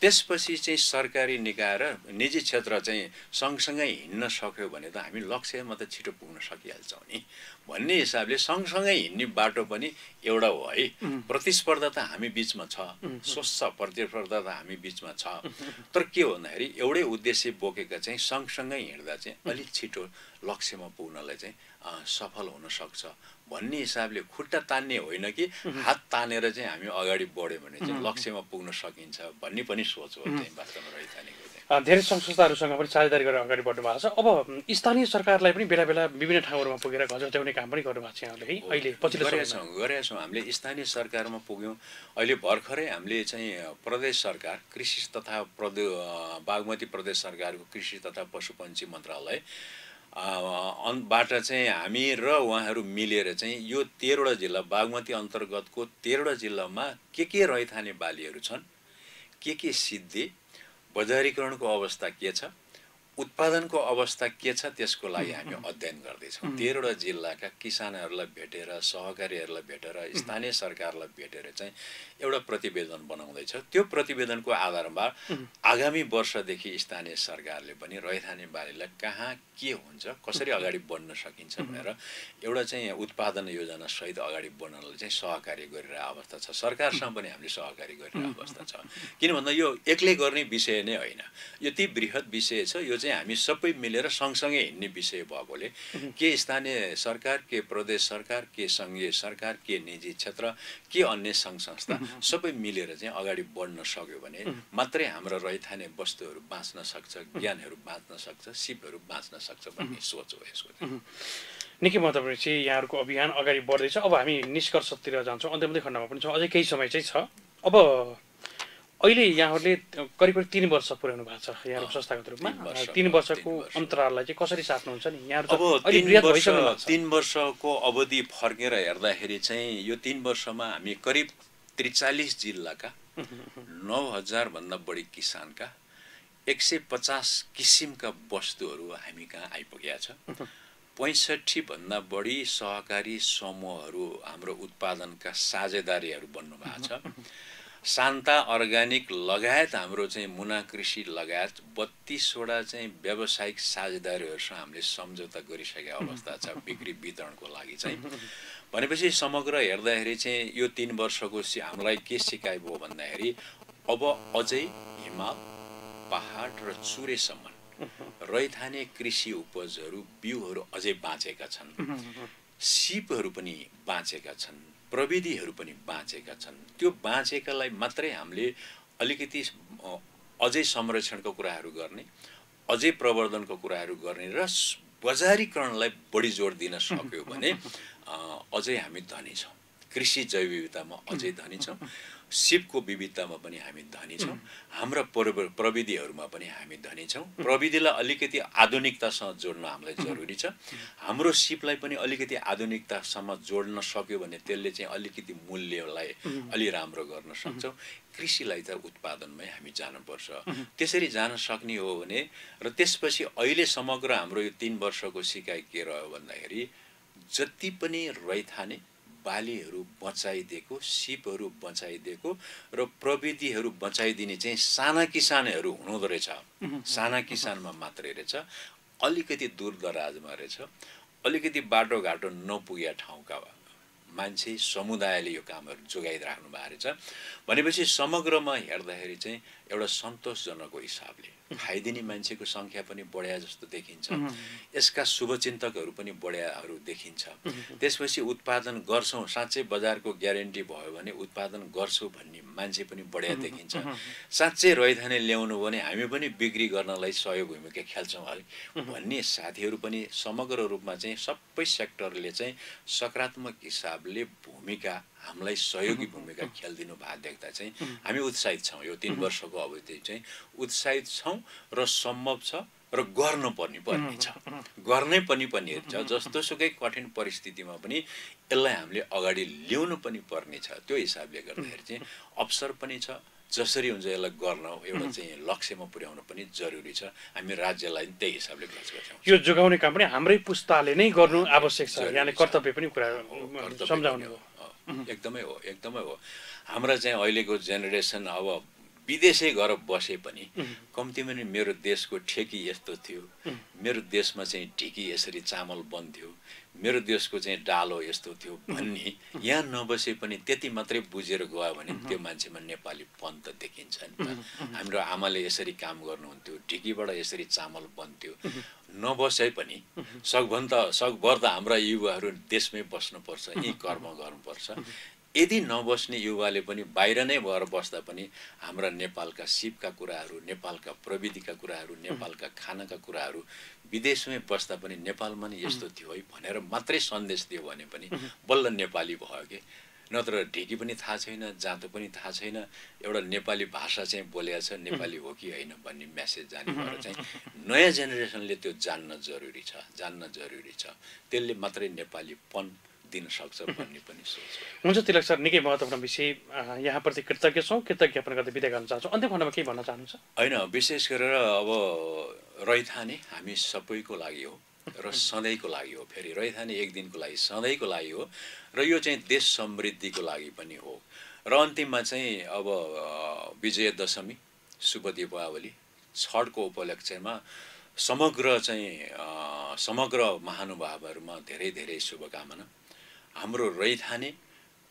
त्यसपछि चाहिँ सरकारी निकाय र निजी क्षेत्र चाहिँ सँगसँगै हिँड्न सक्यो भने त हामी लक्ष्यमा त छिटो पुग्न सकिहाल्छौँ नि। भन्ने हिसाबले सँगसँगै हिँड्ने बाटो पनि एउटा हो है। प्रतिस्पर्धा त हामी बिचमा छ। स्वस्थ प्रतिस्पर्धा त हामी बिचमा छ। तर के भन्दाखेरि एउटै उद्देश्य बोकेका चाहिँ सँगसँगै हिँड्दा चाहिँ अलिक छिटो लक्ष्यमा पुग्नलाई चाहिँ सफल हुन सक्छ। भन्ने हिसाबले खुट्टा तान्ने होइन कि हात तानेर चाहिँ हामी अगाडि बढ्यो भने चाहिँ लक्ष्यमा पुग्न सकिन्छ भन्ने पनि सोच हो चाहिँ वास्तवमा रहिथानेको धेरै सङ्घ संस्थाहरूसँग पनि साझेदारी गरेर अगाडि बढ्नु भएको छ। अब स्थानीय सरकारलाई पनि बेला बेला विभिन्न ठाउँहरूमा पुगेर घचट्याउने काम पनि गर्नुभएको छ यहाँले है? अहिले पछिल्लो गरेका छौँ गरेका छौँ। हामीले स्थानीय सरकारमा पुग्यौँ। अहिले भर्खरै हामीले चाहिँ प्रदेश सरकार कृषि तथा प्रदे बागमती प्रदेश सरकारको कृषि तथा पशुपन्छी मन्त्रालय बाट चाहिँ हामी र उहाँहरू मिलेर चाहिँ यो तेह्रवटा जिल्ला बागमती अन्तर्गतको तेह्रवटा जिल्लामा के के रैथाने बालीहरू छन्? के के सिद्धि? बजारीकरणको अवस्था के छ? उत्पादनको अवस्था के छ त्यसको लागि हामी अध्ययन गर्दैछौँ। तेह्रवटा जिल्लाका किसानहरूलाई भेटेर सहकारीहरूलाई भेटेर स्थानीय सरकारलाई भेटेर चाहिँ एउटा प्रतिवेदन बनाउँदैछ। त्यो प्रतिवेदनको आधारमा आगामी वर्षदेखि स्थानीय सरकारले पनि रैथाने बालीलाई कहाँ के हुन्छ कसरी अगाडि बढ्न सकिन्छ भनेर एउटा चाहिँ उत्पादन योजना सहित अगाडि बढ्नलाई चाहिँ सहकार्य गरिरहेको अवस्था छ। सरकारसँग पनि हामीले सहकारी गरिरहेको अवस्था छ। किन भन्दा यो एक्लै गर्ने विषय नै होइन। यति बृहत विषय छ यो चाहिँ हामी सबै मिलेर सँगसँगै हिँड्ने विषय भएकोले के स्थानीय सरकार के प्रदेश सरकार के सङ्घीय सरकार के निजी क्षेत्र के अन्य सङ्घ संस्था सबै मिलेर चाहिँ अगाडि बढ्न सक्यो भने मात्रै हाम्रो रैथाने वस्तुहरू बाँच्न सक्छ ज्ञानहरू बाँच्न सक्छ सिपहरू बाँच्न सक्छ भन्ने सोच हो यसको निकै महत्त्वपूर्ण चाहिँ यहाँहरूको अभियान अगाडि बढ्दैछ। अब हामी निष्कर्षतिर जान्छौँ। अन्त्यमन्दै खण्डमा पनि छौँ। अझै केही समय चाहिँ छ। अब अहिले यहाँहरूले करिब करिब तिन वर्ष पुर्याउनु भएको छ यहाँको संस्थागत रूपमा। तिन वर्षको अन्तराललाई चाहिँ कसरी साट्नुहुन्छ नि? यहाँहरू अब तिन वर्ष तिन वर्षको अवधि फर्केर हेर्दाखेरि चाहिँ यो तिन वर्षमा हामी करिब त्रिचालिस जिल्लाका नौ हजारभन्दा बढी किसानका एक सय पचास किसिमका वस्तुहरू हामी कहाँ आइपुगेका छ। पैँसठीभन्दा बढी सहकारी समूहहरू हाम्रो उत्पादनका साझेदारीहरू बन्नु भएको छ। शान्ता अर्ग्यानिक लगायत हाम्रो चाहिँ मुना कृषि लगायत बत्तिसवटा चाहिँ व्यावसायिक साझेदारीहरूसँग हामीले सम्झौता गरिसकेको अवस्था छ बिक्री वितरणको लागि चाहिँ। भनेपछि समग्र हेर्दाखेरि चाहिँ यो तिन वर्षको हामीलाई के सिकाइ भयो भन्दाखेरि अब अझै हिमाल पहाड र चुरेसम्म रैथाने कृषि उपजहरू बिउहरू अझै बाँचेका छन्। सिपहरू पनि बाँचेका छन्। प्रविधिहरू पनि बाँचेका छन्। त्यो बाँचेकालाई मात्रै हामीले अलिकति अझै संरक्षणको कुराहरू गर्ने अझै प्रवर्धनको कुराहरू गर्ने र बजारीकरणलाई बढी जोड दिन सक्यो भने अझै हामी धनी छौँ। कृषि जैव विविधतामा अझै धनी छौँ। सिपको विविधतामा पनि हामी धनी छौँ। हाम्रा प्रविधिहरूमा पनि हामी धनी छौँ। प्रविधिलाई अलिकति आधुनिकतासँग जोड्न हामीलाई जरुरी छ। हाम्रो सिपलाई पनि अलिकति आधुनिकतासम्म जोड्न सक्यो भने त्यसले चाहिँ अलिकति मूल्यलाई अलि राम्रो गर्न सक्छौँ। कृषिलाई त उत्पादनमै हामी जानुपर्छ। त्यसरी जान सक्ने हो भने र त्यसपछि अहिले समग्र हाम्रो यो तिन वर्षको सिकाइ के रह्यो भन्दाखेरि जति पनि रैथाने बालीहरू बचाइदिएको सिपहरू बचाइदिएको र प्रविधिहरू बचाइदिने चाहिँ साना किसानहरू हुनुहुँदो रहेछ। साना किसानमा मात्रै रहेछ। अलिकति दूर दराजमा रहेछ। अलिकति बाटोघाटो नपुगेका ठाउँका मान्छे समुदायले यो कामहरू जोगाइराख्नु भएको रहेछ। भनेपछि समग्रमा हेर्दाखेरि चाहिँ एउटा सन्तोषजनकको हिसाबले खाइदिने मान्छेको सङ्ख्या पनि बढ्या जस्तो देखिन्छ। यसका शुभचिन्तकहरू पनि बढ्याहरू देखिन्छ। त्यसपछि उत्पादन गर्छौँ साँच्चै बजारको ग्यारेन्टी भयो भने उत्पादन गर्छौँ भन्ने मान्छे पनि बढ्या देखिन्छ। साँच्चै रैथाने ल्याउनु भने हामी पनि बिक्री गर्नलाई सहयोग भूमिका खेल्छौँ है। भन्ने साथीहरू पनि समग्र रूपमा चाहिँ सबै सेक्टरले चाहिँ सकारात्मक हिसाबले भूमिका हामीलाई सहयोगी भूमिका खेलिदिनु भएको देख्दा चाहिँ हामी उत्साहित छौँ। यो तिन वर्षको अवधि चाहिँ उत्साहित छौँ र सम्भव छ र गर्नु पर्ने पर्ने छ। गर्नै पनि पर्ने छ जस्तोसुकै कठिन परिस्थितिमा पनि यसलाई हामीले अगाडि ल्याउनु पनि पर्ने छ। त्यो हिसाबले गर्दाखेरि चाहिँ अवसर पनि छ। जसरी हुन्छ यसलाई गर्न एउटा चाहिँ लक्ष्यमा पुर्याउनु पनि जरुरी छ। हामी राज्यलाई त्यही हिसाबले गर्छ गर्छौँ। यो जोगाउने काम पनि हाम्रै पुस्ताले नै गर्नु आवश्यक छ। यहाँले। कर्तव्य पनि कुरा सम्झाउने पनि हो एकदमै हो एकदमै हो। हाम्रा चाहिँ अहिलेको जेनेरेसन अब विदेशै गएर बसे पनि कम्तीमा नि मेरो देशको ठेकी यस्तो थियो। मेरो देशमा चाहिँ ढिकी यसरी चामल बन्थ्यो। मेरो देशको चाहिँ डालो यस्तो थियो भन्ने। यहाँ नबसे पनि त्यति मात्रै बुझेर गयो भने त्यो मान्छेमा नेपाली पन त। देखिन्छ नि त हाम्रो आमाले यसरी काम गर्नुहुन्थ्यो ढिकीबाट यसरी चामल बन्थ्यो। नबसे पनि सकभन्त सकभर त हाम्रा युवाहरू देशमै बस्नुपर्छ यहीँ कर्म गर्नुपर्छ। यदि नबस्ने युवाले पनि बाहिर नै भएर बस्दा पनि हाम्रा नेपालका सिपका कुराहरू नेपालका प्रविधिका कुराहरू नेपालका खानाका कुराहरू विदेशमै बस्दा पनि नेपालमा नि यस्तो थियो है भनेर मात्रै सन्देश दियो भने पनि बल्ल नेपाली भयो कि। नत्र ढिकी पनि थाहा छैन जाँतो पनि थाहा छैन एउटा नेपाली भाषा चाहिँ बोलेको छ नेपाली हो कि होइन भन्ने म्यासेज जाने भएर चाहिँ नयाँ जेनेरेसनले त्यो जान्न जरुरी छ जान्न जरुरी छ। त्यसले मात्रै नेपालीपन दिन सक्छ भन्ने पनि सोच। हुन्छ तिलक सर निकै महत्त्वपूर्ण विषय यहाँप्रति कृतज्ञ छौँ कृतज्ञ ज्ञापन गर्दै विदा गर्न चाहन्छौँ। अन्तिम खण्डमा केही भन्न चाहनुहुन्छ? होइन विशेष गरेर अब रैथाने हामी सबैको लागि हो र सधैँको लागि हो। फेरि रैथाने एक दिनको लागि सधैँको लागि हो र यो चाहिँ देश समृद्धिको लागि पनि हो। र अन्तिममा चाहिँ अब अ, विजय दशमी शुभ दीपावली छठको उपलक्ष्यमा समग्र चाहिँ समग्र महानुभावहरूमा धेरै धेरै शुभकामना। हाम्रो रैथाने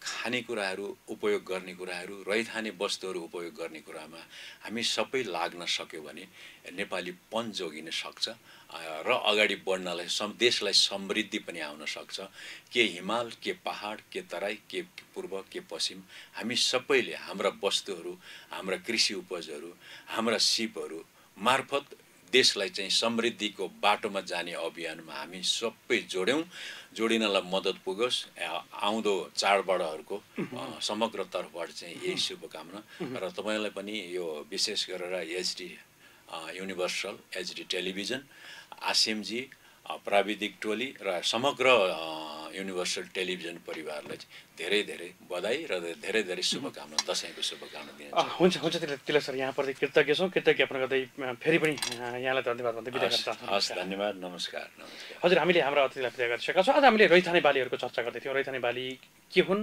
खानेकुराहरू उपयोग गर्ने कुराहरू रैथाने वस्तुहरू उपयोग गर्ने कुरामा हामी सबै लाग्न सक्यो भने नेपालीपन जोगिन सक्छ र अगाडि बढ्नलाई सम देशलाई समृद्धि पनि आउन सक्छ। के हिमाल के पहाड के तराई के पूर्व के पश्चिम हामी सबैले हाम्रा वस्तुहरू हाम्रा कृषि उपजहरू हाम्रा सिपहरू मार्फत देशलाई चाहिँ समृद्धिको बाटोमा जाने अभियानमा हामी सबै जोड्यौँ। जोडिनलाई मद्दत पुगोस्। आउँदो चाडबाडहरूको समग्र तर्फबाट चाहिँ यही शुभकामना। र तपाईँलाई पनि यो विशेष गरेर एचडी युनिभर्सल एचडी टेलिभिजन आसिएमजी प्राविधिक टोली र समग्र युनिभर्सल टेलिभिजन परिवारलाई चाहिँ धेरै धेरै बधाई र धेरै धेरै शुभकामना दसैँको शुभकामना दिन हुन्छ हुन्छ तिलक सर यहाँप्रति कृतज्ञ छौँ। कृतज्ञ ज्ञापन गर्दै फेरि पनि यहाँलाई धन्यवाद भन्दै विदा गर्न हस् धन्यवाद नमस्कार नमस्कार। हजुर हामीले हाम्रा अतिथिलाई विदा गरिसकेका छौँ। आज हामीले रैथाने बालीहरूको चर्चा गर्दै थियौँ। रैथाने बाली के हुन्?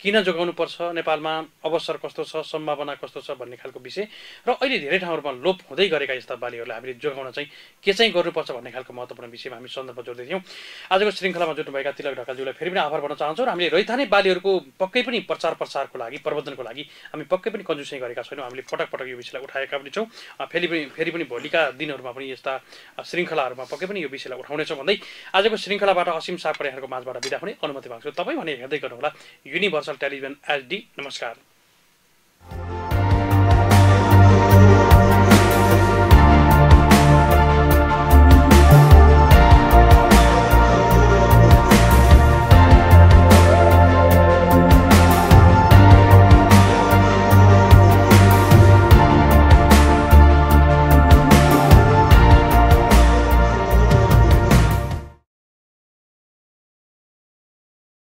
किन जोगाउनु पर्छ नेपालमा अवसर कस्तो छ? सम्भावना कस्तो छ भन्ने खालको विषय र अहिले धेरै ठाउँहरूमा लोप हुँदै गरेका यस्ता बालीहरूलाई हामीले जोगाउन चाहिँ के चाहिँ गर्नुपर्छ भन्ने खालको महत्त्वपूर्ण विषयमा हामी सन्दर्भ जोड्दै थियौँ। आजको श्रृङ्खलामा जुट्नुभएका तिलक ढकालज्यूलाई फेरि पनि आभार भन्न चाहन्छौँ र हामीले रैथाने बालीहरूको पक्कै पनि प्रचार प्रसारको लागि प्रवर्धनको लागि हामी पक्कै पनि कन्जुसै गरेका छैनौँ। हामीले पटक पटक यो विषयलाई उठाएका पनि छौँ। फेरि पनि फेरि पनि भोलिका दिनहरूमा पनि यस्ता श्रृङ्खलाहरूमा पक्कै पनि यो विषयलाई उठाउनेछौँ भन्दै आजको श्रृङ्खलाबाट असीम सापरेहरूको माझबाट बिदा हुने अनुमति माग्छु। तपाईँ भने हेर्दै गर्नुहोला युनिभर्सल टेलिभिजन एचडी नमस्कार